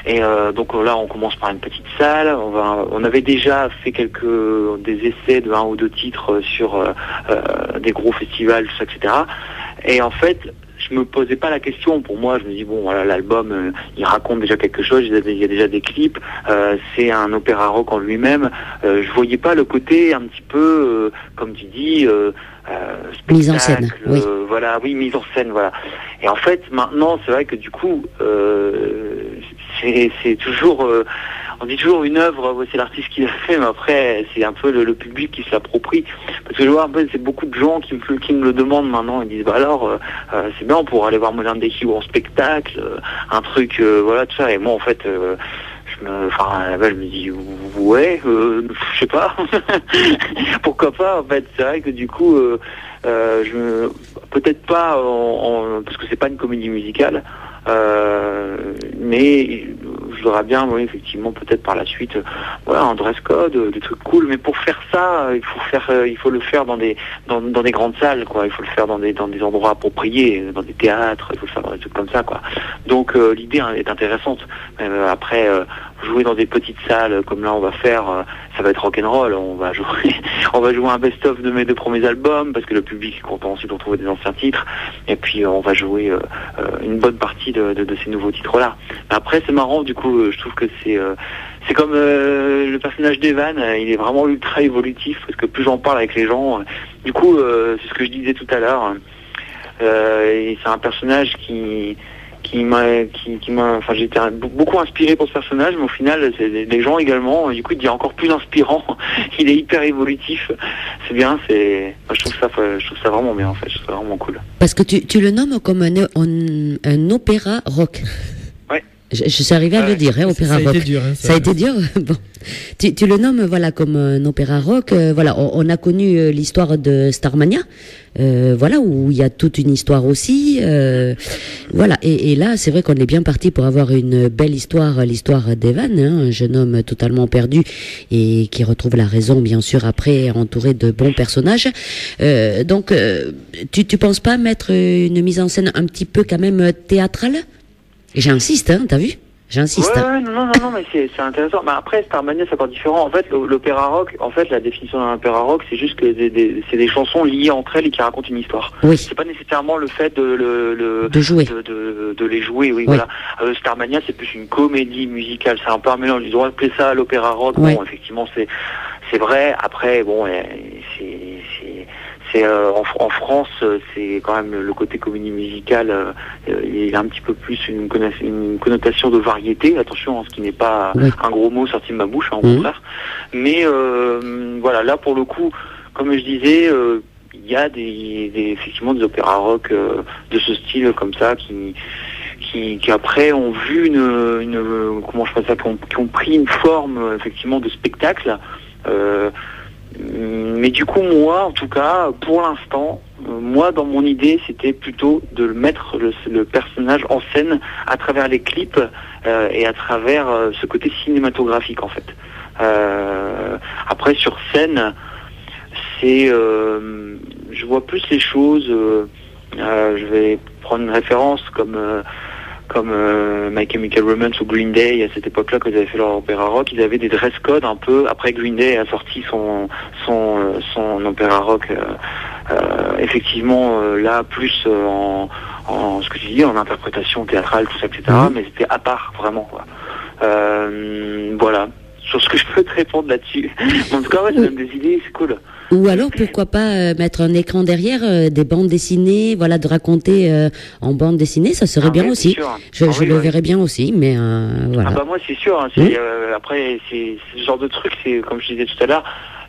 Et euh, donc là, on commence par une petite salle. On va, on avait déjà fait quelques des essais de un ou deux titres sur euh, euh, des gros festivals, tout ça, etc. Et en fait, je me posais pas la question. Pour moi, je me dis bon, voilà, l'album, euh, il raconte déjà quelque chose. Il y a, déjà des clips. euh, c'est un opéra rock en lui-même. Euh, je voyais pas le côté un petit peu, euh, comme tu dis, euh, euh, Mise en scène, oui. voilà, oui, mise en scène, voilà. Et en fait, maintenant, c'est vrai que du coup, euh, c'est c'est toujours, euh, on dit toujours une œuvre, c'est l'artiste qui l'a fait, mais après, c'est un peu le, public qui se l'approprie. Parce que je vois un peu, c'est beaucoup de gens qui me, le demandent maintenant. Ils disent, bah alors, euh, euh, c'est bien pour aller voir Modern Day Hero en spectacle, euh, un truc, voilà, tout ça. Et moi, en fait, je me, enfin, je me dis, ouais, je sais pas, pourquoi pas. En fait, c'est vrai que du coup, je peut-être pas parce que c'est pas une comédie musicale. Euh, mais je voudrais bien, effectivement, peut-être par la suite, euh, voilà, un dress code, euh, des trucs cool. Mais pour faire ça, euh, il faut faire, euh, il faut le faire dans des, dans, des grandes salles, quoi. Il faut le faire dans des, dans des endroits appropriés, euh, dans des théâtres. Il faut le faire dans des trucs comme ça, quoi. Donc euh, l'idée hein, est intéressante. Euh, après, euh, jouer dans des petites salles euh, comme là on va faire, euh, ça va être rock'n'roll. On va jouer, on va jouer un best-of de mes deux premiers albums parce que le public est content aussi de retrouver des anciens titres. Et puis euh, on va jouer euh, euh, une bonne partie de, ces nouveaux titres-là. Après c'est marrant, du coup euh, je trouve que c'est euh, c'est comme euh, le personnage d'Evan, il est vraiment ultra évolutif parce que plus j'en parle avec les gens, du coup c'est ce que je disais tout à l'heure. C'est un personnage qui qui m'a qui, qui m'a enfin un- beaucoup inspiré pour ce personnage mais au final c'est des, gens également du coup il devient encore plus inspirant. Il est hyper évolutif. C'est bien c'est je trouve ça je trouve ça vraiment bien en fait. Je trouve ça vraiment cool. Parce que tu, tu le nommes comme un, un, un opéra rock. Je, je suis arrivé à Ouais. le dire, hein, Ça, opéra ça a été dur. hein, Ça a été dur. bon. Tu, tu le nommes voilà comme un opéra rock. euh, voilà, on, on a connu euh, l'histoire de Starmania. Euh, voilà où il y a toute une histoire aussi. euh, voilà et, et là c'est vrai qu'on est bien parti pour avoir une belle histoire, l'histoire d'Evan, hein, un jeune homme totalement perdu et qui retrouve la raison bien sûr après entouré de bons personnages. Donc tu tu penses pas mettre une mise en scène un petit peu quand même théâtrale? J'insiste, hein, t'as vu? J'insiste. Ouais, ouais, non, non, non, mais c'est intéressant. Mais après, Starmania, c'est encore différent. En fait, l'o- l'opéra rock, en fait, la définition d'un opéra rock, c'est juste que c'est des chansons liées entre elles et qui racontent une histoire. Oui, C'est pas nécessairement le fait de, le, le- de jouer. de, de, de les jouer, oui, Oui. voilà. Euh, Starmania, c'est plus une comédie musicale. C'est un peu un mélange. Ils auraient appelé ça l'opéra rock. Bon, effectivement, c'est c'est vrai. Après, bon, c'est c'est euh, en, Fr- en France, euh, c'est quand même le côté comédie musicale. euh, il a un petit peu plus une, connotation de variété. Attention, hein, ce qui n'est pas Oui. un gros mot sorti de ma bouche, hein, au Mhm. contraire. Mais euh, voilà, là pour le coup, comme je disais, il y a des, des- effectivement des opéras rock euh, de ce style comme ça qui qui, qui après ont vu une, une comment je ça, qui ont, qui ont pris une forme effectivement de spectacle. Euh, mais du coup, moi, en tout cas, pour l'instant, euh, moi, dans mon idée, c'était plutôt de mettre le, personnage en scène à travers les clips euh, et à travers euh, ce côté cinématographique, en fait. Euh, après, sur scène, c'est, euh, je vois plus les choses. euh, euh, je vais prendre une référence comme euh, comme euh, My Chemical Romance ou Green Day à cette époque-là quand ils avaient fait leur opéra rock, ils avaient des dress codes un peu. Après Green Day a sorti son son euh, son opéra rock. euh, euh, effectivement, euh, là plus euh, en en ce que tu dis en interprétation théâtrale, tout ça, etc. Mhm. Mais c'était à part vraiment quoi. Euh, voilà. Sur ce que je peux te répondre là-dessus. en tout cas, ouais, ça donne des idées, c'est cool. Ou alors pourquoi pas euh, mettre un écran derrière euh, des bandes dessinées, voilà, de raconter euh, en bande dessinée, ça serait Ah bien aussi. Je, Ah je oui, le verrais bien aussi, mais euh, voilà. Ah bah moi c'est sûr. hein, euh, après c'est c'est ce genre de truc, c'est comme je disais tout à l'heure.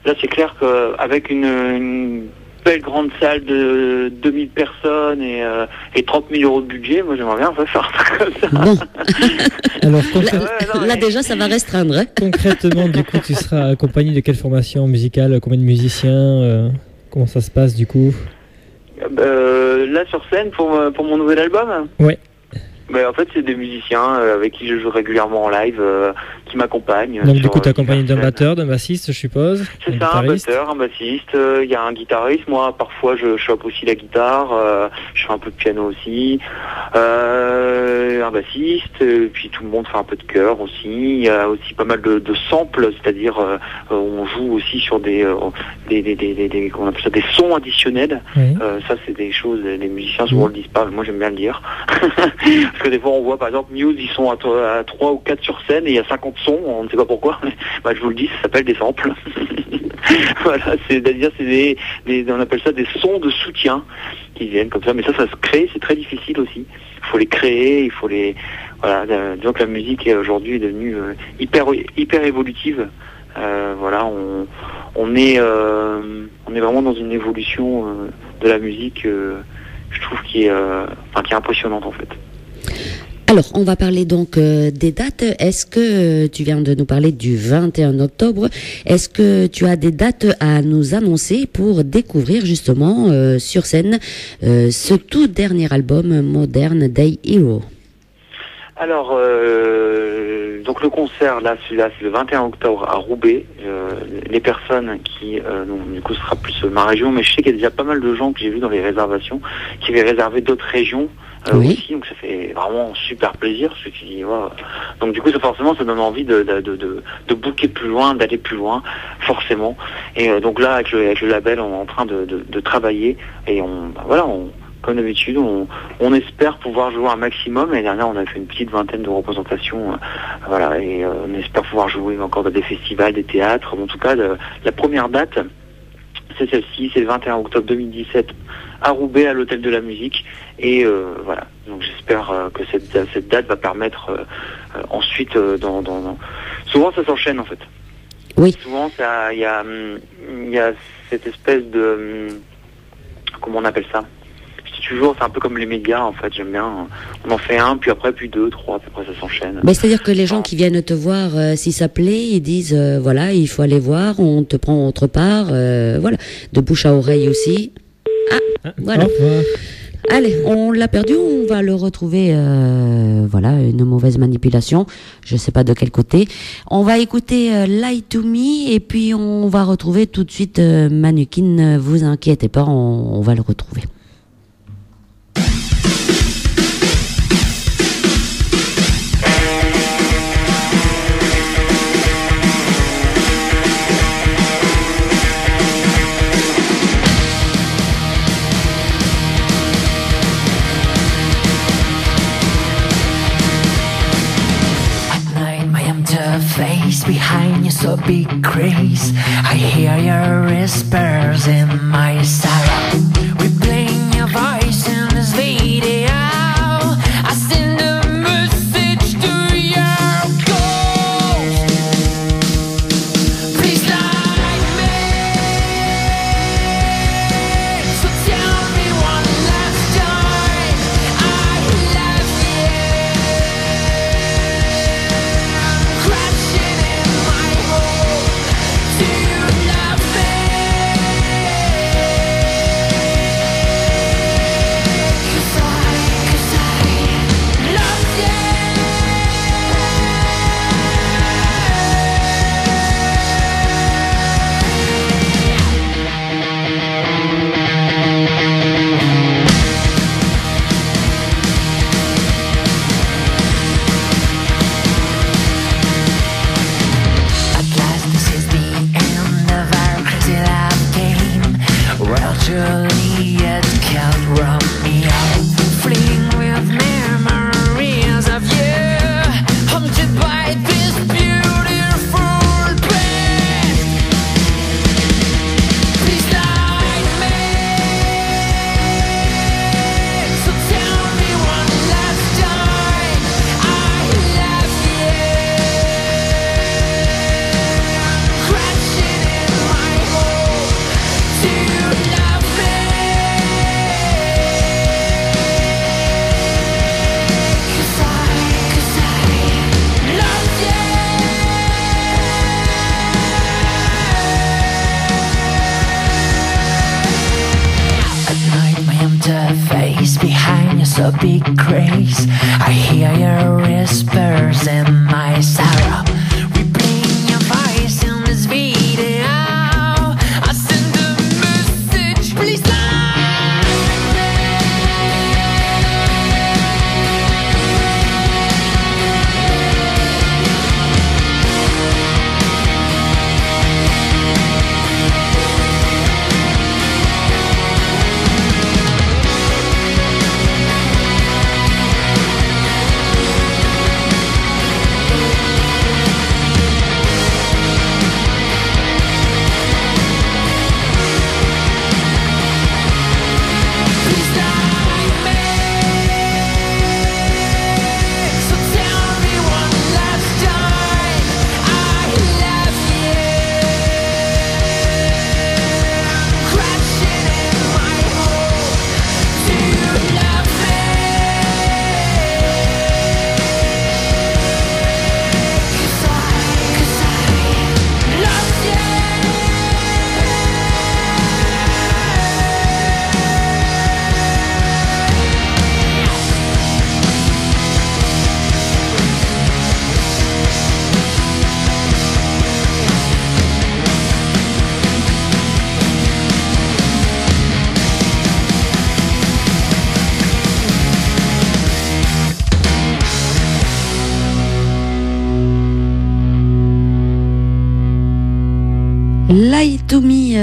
Là c'est clair qu'avec une, une belle grande salle de 2000 personnes et, euh, et 30 000 euros de budget, moi j'aimerais bien faire truc comme ça. Bon, Alors là, concrè- ouais, non, là, mais- déjà ça va restreindre. hein. concrètement, du coup, tu seras accompagné de quelle formation musicale Combien de musiciens euh, Comment ça se passe du coup? Euh, là sur scène pour, euh, pour mon nouvel album? Ouais. Ben, en fait c'est des musiciens euh, avec qui je joue régulièrement en live, euh, qui m'accompagnent. Donc du coup, tu euh, accompagné d'un batteur, d'un bassiste, je suppose C'est un ça, un batteur, un bassiste, euh, il y a un guitariste, moi parfois je chope aussi la guitare, euh, je fais un peu de piano aussi, euh, un bassiste, puis tout le monde fait un peu de chœur aussi, il y a aussi pas mal de, de samples, c'est-à-dire euh, euh, on joue aussi sur des, euh, des, des, des, des- on appelle ça, des sons additionnels, Oui. euh, ça c'est des choses, les musiciens souvent le disent pas, mais moi j'aime bien le dire, parce que des fois on voit par exemple Muse, ils sont à, à 3 ou 4 sur scène et il y a 50 sons, on ne sait pas pourquoi, bah, je vous le dis, ça s'appelle des samples. voilà, c'est-à-dire c'est des, on appelle ça des sons de soutien qui viennent comme ça, mais ça, ça se crée, c'est très difficile aussi. Il faut les créer, il faut les, voilà, euh, que la musique aujourd'hui est devenue euh, hyper hyper évolutive. Euh, voilà, on, on est on est vraiment dans une évolution de la musique, je trouve qui est, euh, enfin, en fait. Alors, on va parler donc euh, des dates. Est-ce que euh, tu viens de nous parler du 21 octobre Est-ce que tu as des dates à nous annoncer pour découvrir justement sur scène ce tout dernier album Modern Day Hero? Alors, euh, donc le concert, là, celui-là, c'est le 21 octobre à Roubaix. Euh, les personnes qui, euh, donc, du coup, ce sera plus euh, ma région, mais je sais qu'il y a déjà pas mal de gens que j'ai vus dans les réservations qui avaient réservé d'autres régions euh, Oui. aussi, donc ça fait vraiment super plaisir. Ce qui, voilà. Donc du coup, ça, forcément, ça donne envie de, de, de, de, de booker plus loin, d'aller plus loin, forcément. Et euh, donc là, avec le, avec le label, on est en train de, de, de travailler et on, bah, voilà, on, comme d'habitude, on, on espère pouvoir jouer un maximum. L'année dernière, on a fait une petite vingtaine de représentations, euh, voilà, et euh, on espère pouvoir jouer encore dans des festivals, des théâtres. En tout cas, le- la première date, c'est celle-ci, c'est le 21 octobre 2017 à Roubaix, à l'Hôtel de la Musique. Et euh, voilà, donc j'espère que cette, cette date va permettre ensuite, dans, dans, dans- souvent ça s'enchaîne en fait. Oui. Souvent, ça- il y a, hum, il y a cette espèce de, hum, comment on appelle ça? Je dis toujours, c'est un peu comme les médias en fait. J'aime bien. On en fait un, puis après, puis deux, trois, puis après ça s'enchaîne. Ben, C'est-à-dire que les gens qui viennent te voir, euh, si ça plaît, ils disent, euh, voilà, il faut aller voir, on te prend autre part, euh, voilà, de bouche à oreille aussi. Ah, Voilà. Allez, on l'a perdu, on va le retrouver. euh, voilà, une mauvaise manipulation. Je sais pas de quel côté. On va écouter euh, Lie to Me et puis on va retrouver tout de suite euh, Manukin. Vous inquiétez pas, on, on va le retrouver. Behind your so big craze. I hear your whispers in my sorrow.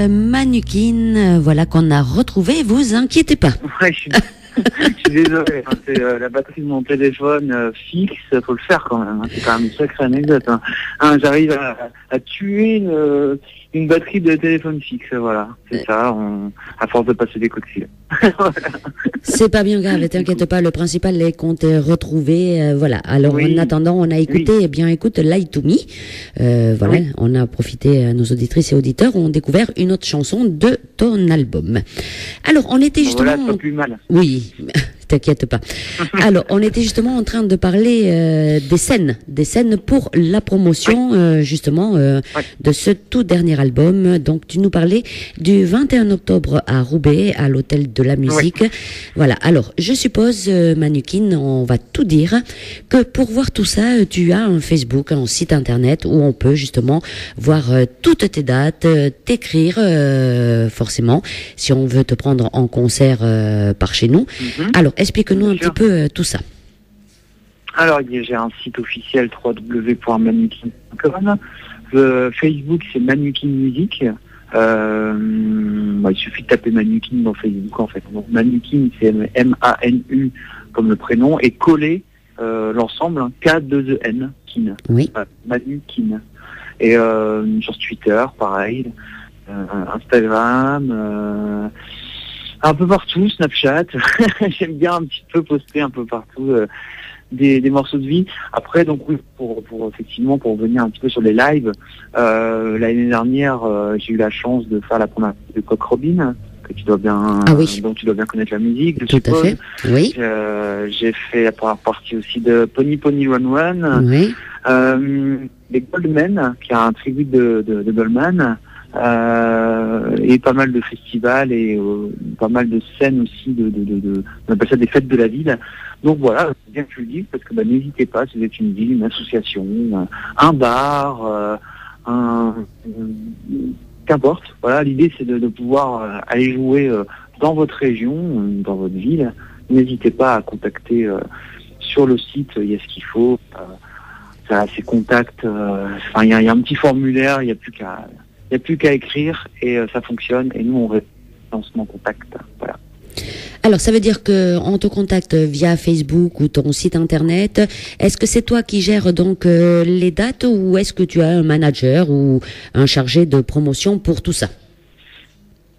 Manukin, voilà qu'on a retrouvé, vous inquiétez pas. Je suis, je suis désolé. hein, c'est euh, la batterie de mon téléphone euh, fixe, faut le faire quand même. hein, c'est quand même une sacrée anecdote. Hein, J'arrive à, à tuer une, euh, une batterie de téléphone fixe, voilà. C'est ça, on, à force de passer des coups de fil. C'est pas bien grave, t'inquiète pas, le principal est qu'on t'ait retrouvé, euh, voilà. Alors Oui. en attendant, on a écouté, eh bien écoute, Lie to Me, Euh, voilà, Oui. on a profité, euh, nos auditrices et auditeurs ont découvert une autre chanson de ton album. Alors on était justement... voilà, pas plus mal. Oui, t'inquiète pas. Alors, on était justement en train de parler euh, des scènes, des scènes pour la promotion euh, justement euh, de ce tout dernier album. Donc, tu nous parlais du 21 octobre à Roubaix, à l'hôtel de la musique. Voilà. Alors, je suppose, euh, Manukin, on va tout dire que pour voir tout ça, euh, tu as un Facebook, un site internet où on peut justement voir euh, toutes tes dates, t'écrire euh, forcément si on veut te prendre en concert euh, par chez nous. Mhm. Alors, explique-nous un sûr. petit peu euh, tout ça. Alors, j'ai un site officiel www.manukin.com. Le Facebook, c'est Manukin Music. Euh, bah, il suffit de taper Manukin dans Facebook, en fait. Donc, Manukin, c'est M-A-N-U comme le prénom, et coller euh, l'ensemble, hein, K-2-E-N, Kin. Oui. Manukin. Et euh, sur Twitter, pareil, euh, Instagram, euh, un peu partout, Snapchat. J'aime bien un petit peu poster un peu partout euh, des, des morceaux de vie. Après, donc oui, pour, pour effectivement pour revenir un petit peu sur les lives, euh, l'année dernière, euh, j'ai eu la chance de faire la première de Coq Robin, que tu dois bien, Ah oui. dont tu dois bien connaître la musique. je Tout à fait. Oui. Euh, j'ai fait la première partie aussi de Pony Pony Run Run. Oui. Euh, les Goldmen, qui a un tribut de, de, de Goldman, euh, et pas mal de festivals et euh, pas mal de scènes aussi de, de, de, de- on appelle ça des fêtes de la ville. Donc voilà, c'est bien que tu le dises parce que bah, n'hésitez pas si vous êtes une ville, une association, un bar, euh, un euh, qu'importe. Voilà, l'idée c'est de, pouvoir euh, aller jouer euh, dans votre région, dans votre ville. N'hésitez pas à contacter sur le site, il y a ce qu'il faut. Ça ses contacts. Enfin, il y, y a un petit formulaire, il n'y a plus qu'à, il y a plus qu'à écrire et euh, ça fonctionne. Et nous, on répond lancement contact. Voilà. Alors, ça veut dire que on te contacte via Facebook ou ton site internet. Est-ce que c'est toi qui gères donc euh, les dates ou est-ce que tu as un manager ou un chargé de promotion pour tout ça?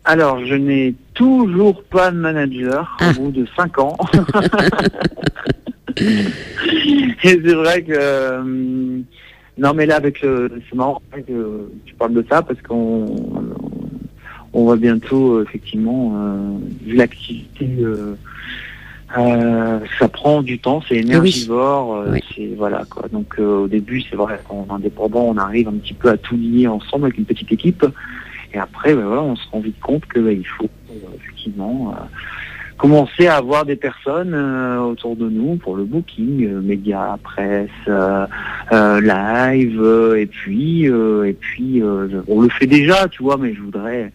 Alors, je n'ai toujours pas de manager Ah. au bout de cinq ans. et c'est vrai que euh, non, mais là avec le, c'est marrant que tu parles de ça parce qu'on on va bientôt euh, effectivement euh, vu l'activité. euh, euh, ça prend du temps, c'est énergivore, Oui. c'est voilà quoi. Donc au début, c'est vrai qu'en indépendant, on arrive un petit peu à tout lier ensemble avec une petite équipe. Et après, ben voilà, on se rend vite compte que ben, il faut effectivement commencer à avoir des personnes euh, autour de nous pour le booking, euh, médias, presse, euh, euh, live, euh, et puis euh, et puis on le fait déjà, tu vois, mais je voudrais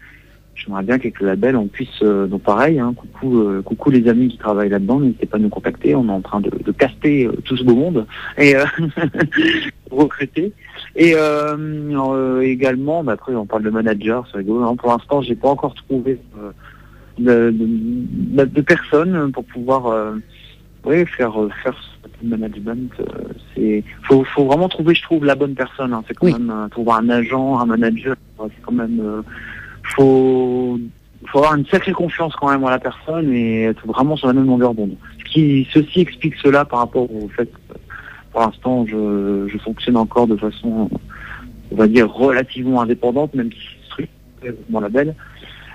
J'aimerais bien qu'avec le label, on puisse, donc pareil, hein, coucou, coucou les amis qui travaillent là-dedans, n'hésitez pas à nous contacter, on est en train de, de caster tout ce beau monde et recruter. Et également, bah, après on parle de manager, c'est rigolo. hein. Pour l'instant, j'ai pas encore trouvé de, de, de personnes pour pouvoir, euh, ouais, faire euh, faire ce management. euh, c'est, faut, faut vraiment trouver, je trouve, la bonne personne. hein. C'est quand Oui. même euh, trouver un agent, un manager. C'est quand même, euh, faut, faut avoir une sacrée confiance quand même en la personne et être vraiment sur la même longueur d'onde. Ce qui, ceci explique cela par rapport au fait que pour l'instant, je, je fonctionne encore de façon, on va dire, relativement indépendante, même si c'est mon label.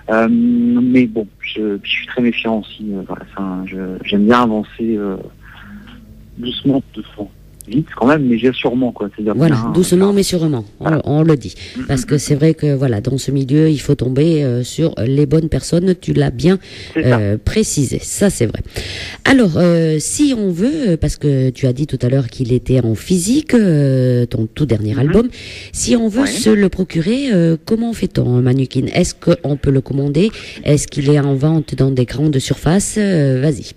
Euh, mais bon, je, je suis très méfiant aussi. euh, voilà, j'aime bien avancer euh, doucement, doucement, vite quand même, mais sûrement quoi. C'est-à-dire Voilà, bien, doucement mais sûrement, on, Voilà. on le dit. Parce que c'est vrai que voilà, dans ce milieu, il faut tomber euh, sur les bonnes personnes. Tu l'as bien ça. euh, précisé, ça c'est vrai. Alors, euh, si on veut, euh, parce que tu as dit tout à l'heure qu'il était en physique, euh, ton tout dernier Mhm. album, si on veut Ouais. se le procurer, euh, comment fait-on, Manukin Est-ce qu'on peut le commander? Est-ce qu'il est en vente dans des grandes surfaces? Euh, Vas-y.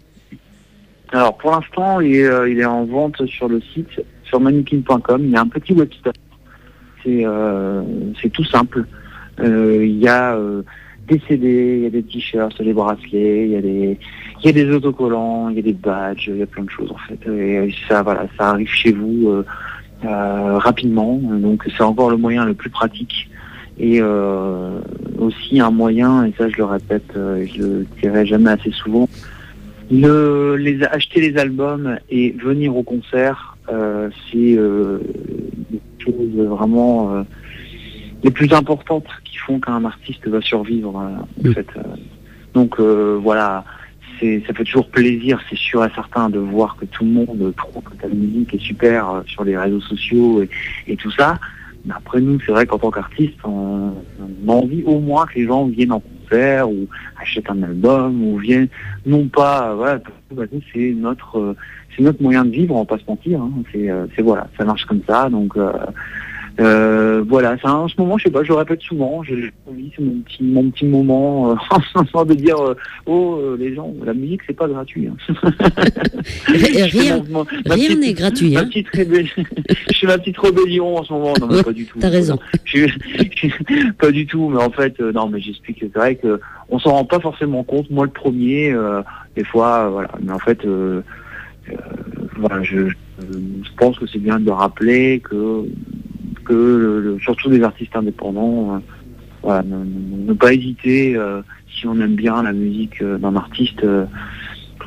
Alors pour l'instant, il, est, euh, il est en vente sur le site, sur mannequin.com. Il y a un petit web. C'est euh, tout simple. Euh, il y a euh, des CD, il y a des t-shirts, des bracelets, il y a des il y a des autocollants, il y a des badges, il y a plein de choses en fait. Et ça voilà, ça arrive chez vous euh, euh, rapidement. Donc c'est encore le moyen le plus pratique. Et euh, aussi un moyen, et ça je le répète, euh, je le dirai jamais assez souvent, le, les, acheter les albums et venir au concert, euh, c'est euh, des choses vraiment euh, les plus importantes qui font qu'un artiste va survivre. euh, en fait. euh. Donc euh, voilà, c'est ça fait toujours plaisir, c'est sûr et certain, de voir que tout le monde trouve que ta musique est super sur les réseaux sociaux et, et tout ça. Mais après nous, c'est vrai qu'en tant qu'artiste, on, on a envie au moins que les gens viennent en concert ou achètent un album ou viennent non pas, euh, voilà, bah, c'est notre, euh, c'est notre moyen de vivre, on va pas se mentir. hein. C'est, euh, c'est voilà, ça marche comme ça. Donc euh, voilà, un- en ce moment, je sais pas, je le répète souvent. J'ai envie, c'est mon petit, mon petit moment, euh, de dire, euh, oh euh, les gens, la musique c'est pas gratuit. hein. Rien, n'est gratuit. Ma Hein petite rébellion, je fais ma petite rébellion en ce moment. Non, mais pas du tout. T'as raison. Je, je- pas du tout, mais en fait, non, mais j'explique. C'est vrai que on s'en rend pas forcément compte. Moi, le premier, des fois, voilà. Mais en fait, voilà, je, je pense que c'est bien de rappeler que le- surtout des artistes indépendants, euh, voilà, ne, pas hésiter euh, si on aime bien la musique euh, d'un artiste.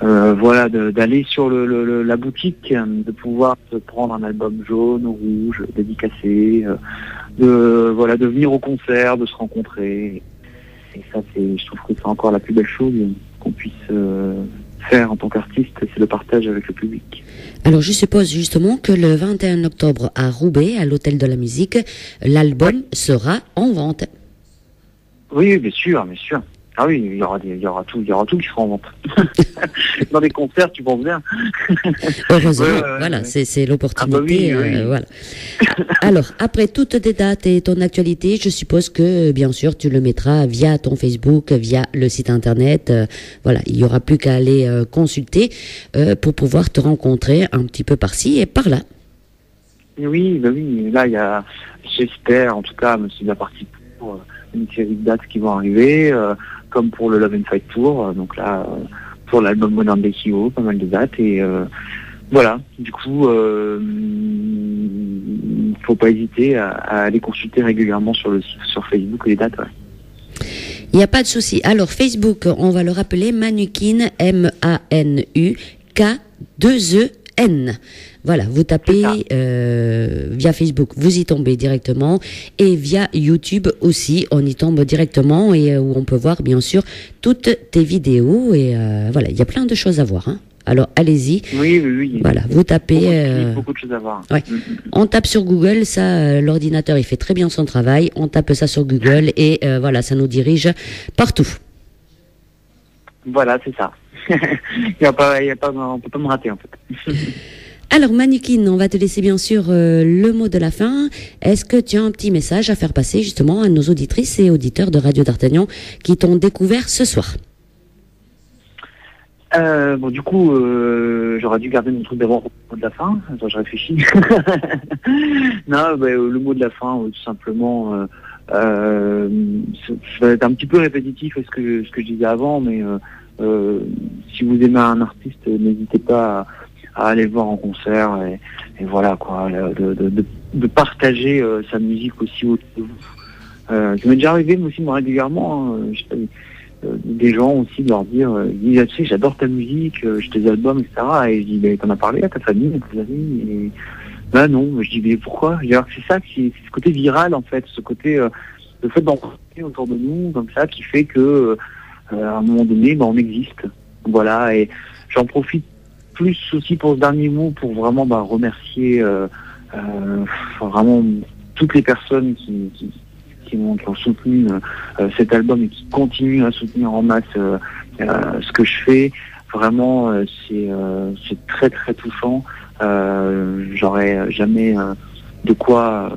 voilà, d'aller sur le, la boutique, de pouvoir se prendre un album jaune ou rouge, dédicacé, de voilà, de venir au concert, de se rencontrer. Et ça, c'est, je trouve que c'est encore la plus belle chose qu'on puisse faire en tant qu'artiste, c'est le partage avec le public. Alors je suppose justement que le 21 octobre à Roubaix, à l'Hôtel de la Musique, l'album sera en vente. Oui, bien sûr, bien sûr. Ah oui, il y aura, des, il y aura tout, il y aura tout qui sera en vente. Dans des concerts, tu penses bien. Heureusement, voilà, c'est l'opportunité. Ah bah oui, oui. euh, voilà. Alors, après toutes tes dates et ton actualité, je suppose que, bien sûr, tu le mettras via ton Facebook, via le site internet. euh, voilà, il y aura plus qu'à aller euh, consulter euh, pour pouvoir te rencontrer un petit peu par-ci et par-là. Oui, bah oui. Là, il y a, j'espère, en tout cas, c'est la partie pour euh, une série de dates qui vont arriver, euh, comme pour le Love and Fight Tour. euh, donc là, euh, pour l'album Modern Day Hero, pas mal de dates. Et euh, voilà, du coup, euh, faut pas hésiter à, aller consulter régulièrement sur le sur Facebook les dates. Il n'y a pas de souci. Alors, Facebook, on va le rappeler, Manukin, M-A-N-U-K-2-E-N. Voilà, vous tapez euh, via Facebook, vous y tombez directement. Et via YouTube aussi, on y tombe directement et euh, où on peut voir, bien sûr, toutes tes vidéos. Et euh, voilà, il y a plein de choses à voir. hein. Alors, allez-y. Oui, oui, oui. Voilà, vous tapez. Beaucoup euh, beaucoup de choses à voir. ouais. Mm, mm. on tape sur Google, ça, l'ordinateur, il fait très bien son travail. On tape ça sur Google et voilà, ça nous dirige partout. Voilà, c'est ça. y a pas, y a pas, on peut pas me rater en fait. Alors, Manukin, on va te laisser bien sûr euh, le mot de la fin. Est-ce que tu as un petit message à faire passer justement à nos auditrices et auditeurs de Radio d'Artagnan qui t'ont découvert ce soir? Euh, bon, du coup, euh, j'aurais dû garder mon truc d'avant au mot de la fin. Attends, je réfléchis. non, bah, le mot de la fin, tout simplement, euh, ça va être un petit peu répétitif à ce que, ce que je disais avant, mais si vous aimez un artiste, euh, n'hésitez pas à, aller le voir en concert et, voilà quoi, de, partager euh, sa musique aussi autour de vous. Euh, ça m'est déjà arrivé, moi aussi, moi, régulièrement, hein, je euh, des gens aussi de leur dire, euh, ils disent, Ah, tu sais, j'adore ta musique, euh, j'ai tes albums, etc. Et je dis, mais t'en as parlé à ta famille, à tes amis et... Bah non, je dis, mais pourquoi? Je c'est ça, qui- c'est ce côté viral, en fait, ce côté, euh, le fait d'en parler autour de nous, comme ça, qui fait que, euh, à un moment donné, bah, on existe. Voilà, et j'en profite plus aussi pour ce dernier mot, pour vraiment bah, remercier euh, euh, vraiment toutes les personnes qui, qui, qui m'ont qui ont soutenu euh, cet album et qui continuent à soutenir en masse euh, euh, ce que je fais. Vraiment, euh, c'est c'est très très touchant. J'aurais jamais de quoi,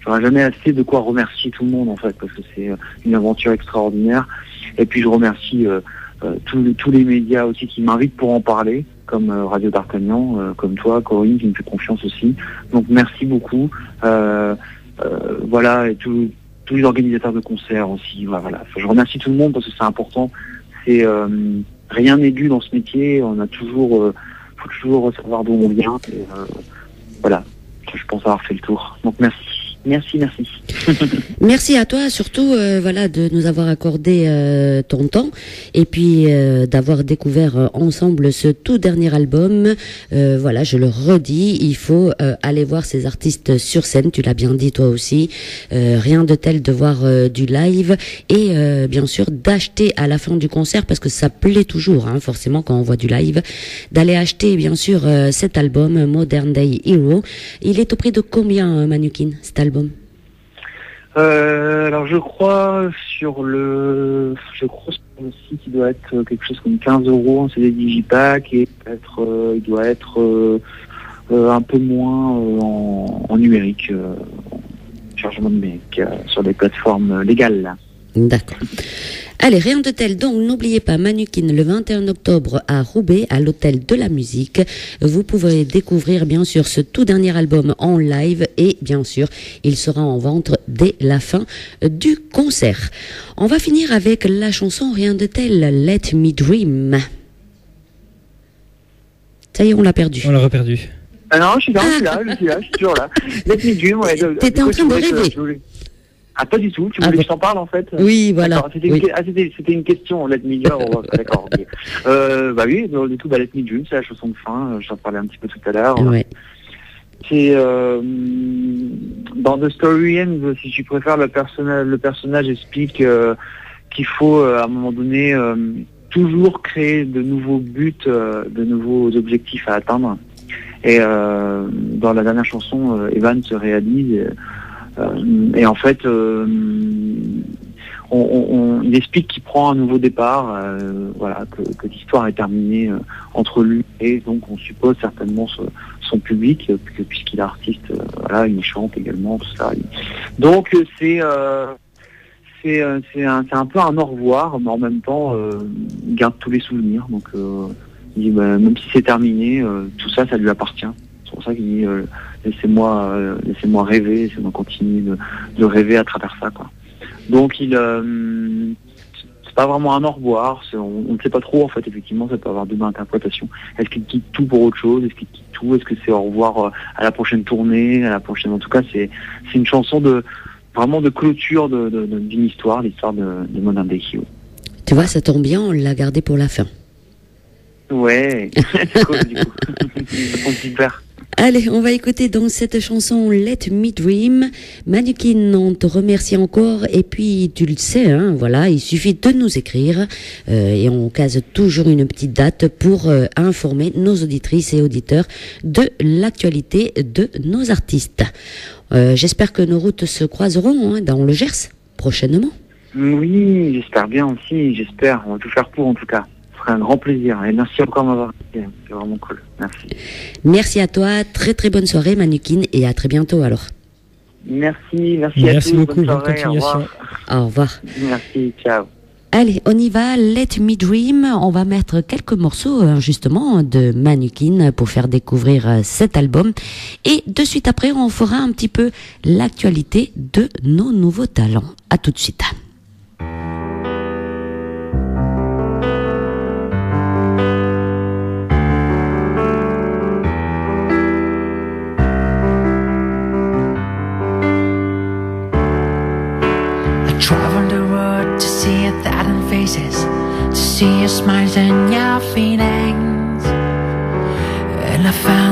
j'aurais jamais assez de quoi remercier tout le monde en fait, parce que c'est une aventure extraordinaire. Et puis je remercie euh, euh, tous les- médias aussi qui m'invitent pour en parler, comme euh, Radio d'Artagnan, comme toi, Corinne, qui me fait confiance aussi. Donc merci beaucoup. Voilà, et tous les organisateurs de concerts aussi. Voilà. Je remercie tout le monde parce que c'est important. C'est rien n'est dû dans ce métier. On a toujours, faut toujours savoir d'où on vient. Et, voilà, je pense avoir fait le tour. Donc merci, merci, merci. Merci à toi surtout euh, voilà de nous avoir accordé euh, ton temps et puis euh, d'avoir découvert ensemble ce tout dernier album. Voilà, je le redis, il faut aller voir ces artistes sur scène, tu l'as bien dit toi aussi. Rien de tel de voir du live et bien sûr d'acheter à la fin du concert parce que ça plaît toujours hein, forcément quand on voit du live d'aller acheter bien sûr cet album Modern Day Hero. Il est au prix de combien Manukin cet album? Euh, alors je crois sur le, je crois sur le site il doit être quelque chose comme 15 euros en CD Digipack et peut-être euh, il doit être euh, euh, un peu moins euh, en, numérique, euh, en chargement numérique euh, sur des plateformes légales. D'accord. Allez, rien de tel. Donc, n'oubliez pas Manukin le 21 octobre à Roubaix, à l'hôtel de la musique. Vous pourrez découvrir, bien sûr, ce tout dernier album en live et, bien sûr, il sera en vente dès la fin du concert. On va finir avec la chanson Rien de tel, Let Me Dream. Ça y est, on l'a perdu. On l'a reperdu. Ah non, je suis là, je suis là, je suis là, je suis toujours là. Let me dream, ouais. T'étais en train de rêver. Ah, pas du tout, tu Ah voulais bon. que je t'en parle en fait? Oui, voilà. D'accord, C'était une, Oui. que- ah, c'était- une question, Let Me va- d'accord. Euh, bah oui, du coup, bah, Let Me Dream, c'est la chanson de fin, euh, j'en parlais un petit peu tout à l'heure. Ouais. C'est euh, dans The Story Ends, si tu préfères, le personnage, le personnage explique euh, qu'il faut euh, à un moment donné toujours créer de nouveaux buts, de nouveaux objectifs à atteindre. Et euh, dans la dernière chanson, Evan se réalise. Euh, et en fait, euh, il explique qu'il prend un nouveau départ, euh, voilà, que, l'histoire est terminée entre lui et donc on suppose certainement ce- son public, puisqu'il est artiste, il chante également, tout ça. Donc c'est un, un peu un au revoir, mais en même temps, il garde tous les souvenirs. Donc il dit, bah, même si c'est terminé, tout ça, ça lui appartient. C'est pour ça qu'il dit euh, laissez-moi euh, laissez-moi rêver, laissez-moi continuer de, de rêver à travers ça. Quoi. Donc il euh, c'est pas vraiment un au revoir, on on ne sait pas trop en fait, effectivement, ça peut avoir deux interprétations. Est-ce qu'il quitte tout pour autre chose? Est-ce qu'il quitte tout? Est-ce que c'est au revoir euh, à la prochaine tournée, à la prochaine En tout cas, c'est une chanson de vraiment de clôture de- de- de- d'une histoire, l'histoire de, de Modern Day Hero. Tu vois, ça tombe bien, on l'a gardé pour la fin. Ouais, c'est cool du coup. Super. Allez, on va écouter donc cette chanson Let Me Dream. Manukin, on te remercie encore. Et puis, tu le sais, hein, voilà, il suffit de nous écrire euh, et on case toujours une petite date pour euh, informer nos auditrices et auditeurs de l'actualité de nos artistes. Euh, J'espère que nos routes se croiseront hein, dans le Gers prochainement. Oui, j'espère bien aussi, j'espère. On va tout faire pour en tout cas. Serait un grand plaisir. Et merci encore de m'avoir invité. C'est vraiment cool. Merci. Merci à toi, très très bonne soirée Manukin et à très bientôt alors. Merci, merci, à Merci tous. beaucoup, Bonne bonne soirée, au revoir. Au revoir. Merci, ciao. Allez, on y va. Let Me Dream. On va mettre quelques morceaux euh, justement de Manukin pour faire découvrir euh, cet album. Et de suite après, on fera un petit peu l'actualité de nos nouveaux talents. À tout de suite. See your smiles and your feelings. And I found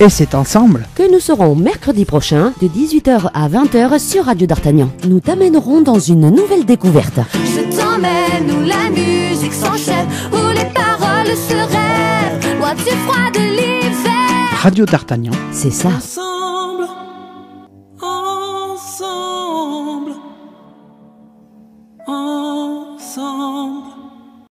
et c'est ensemble que nous serons mercredi prochain de 18h à 20h sur Radio D'Artagnan. Nous t'amènerons dans une nouvelle découverte. Radio D'Artagnan, c'est ça.